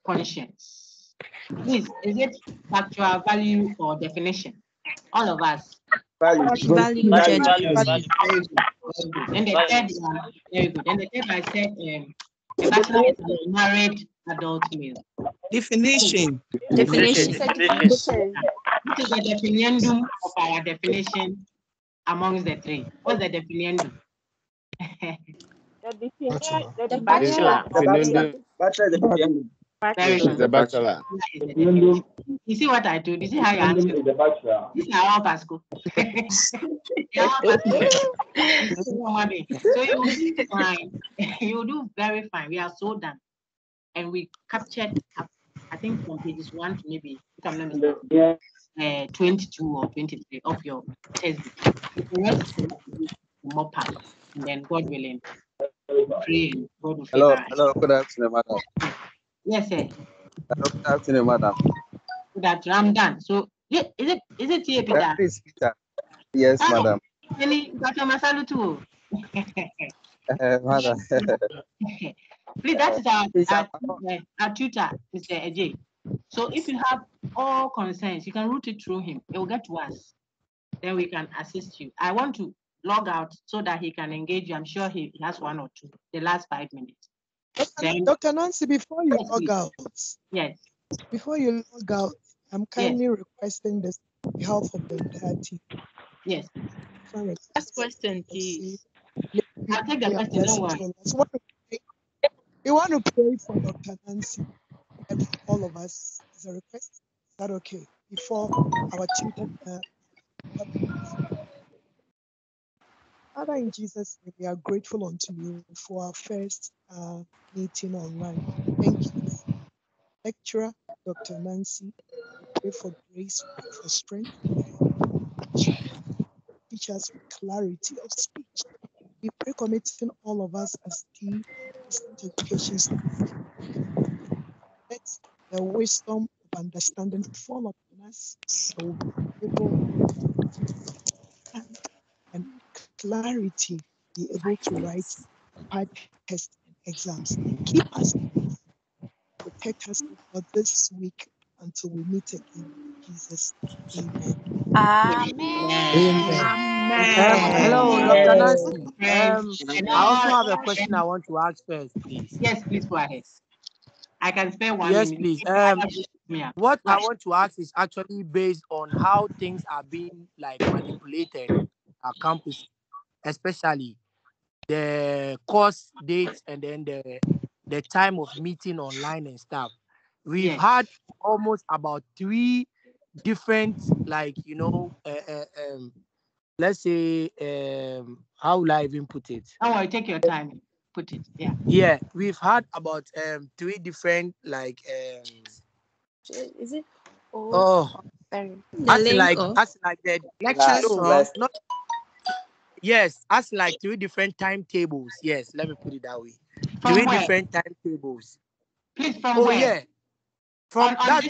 conscience. Please, is it factual value or definition? All of us. Value. Value Value, judgment. value, value. Very good. Very. Then the third one, very good. Then the third one, I said um, a bachelor is a married adult male. Definition. Definition. Definition. What is the definiendum of our definition amongst the three? What's the definiendum? [laughs] The Bachelor. bachelor. Very the bachelor. That is the definition. You see what I do? You see how you answer? These are all Pasco. They are all Pasco. You see what I mean? So you will do fine. [laughs] You will do very fine. We are so done. And we captured, I think from pages one to maybe, if I'm not mistaken, uh, 22 or 23 of your textbook. The rest is more part. And then God willing, pray God Hello, hello, good afternoon, madam. Yes, sir. Hello, good afternoon, madam. Good afternoon. I'm done. So, is it is it here, Peter? Please, Peter. Yes, Ah, madam. Any Dr. Masalu too? Uh, [laughs] madam. [laughs] Please, that is our, Please, our, I'm- uh, our tutor, Mr. Ajay. So if you have all concerns. You can route it through him. It will get to us. Then we can assist you. I want to log out so that he can engage you. I'm sure he he has one or two. The last five minutes. Then Dr. Nancy, before you Yes, log please. out, yes, before you log out, I'm kindly requesting this on behalf of the entire team. yes. Can I Last question, please. I'll take the prayer question. Don't worry. on? We want to pray- We want to pray for Dr. Nancy and for all of us. Is a request? Is that okay? Before our children. Uh, Father, in Jesus' name, we are grateful unto you for our first uh, meeting online. Thank you, lecturer, Dr. Nancy. We pray for grace, pray for strength. Teach us clarity of speech. We pray committing all of us as key education. Let the wisdom of understanding fall upon us. able and, and clarity be able to write pipe tests and exams. Keep us, protect us for this week until we meet again. In Jesus, amen. Amen. Um, Amen. hello, Amen. Dr. Nancy. Amen. Um, I also have a question I want to ask first, please. Yes, please go ahead. I can spare one Yes, minute. please. Um, yeah. what I want to ask is actually based on how things are being like manipulated at campus, especially the course dates and then the the time of meeting online and stuff. We've Yes. had almost about three different, like you know, uh, uh, um, let's say, um, how will I even put it? Don't worry, take your time. Put it. Yeah. Yeah, we've had about um three different like um Is it? oh sorry. as like as like the Lectures no, not yes, as like three different timetables. Yes, let me put it that way. From three where? different timetables. Please, from oh where? yeah, from On- that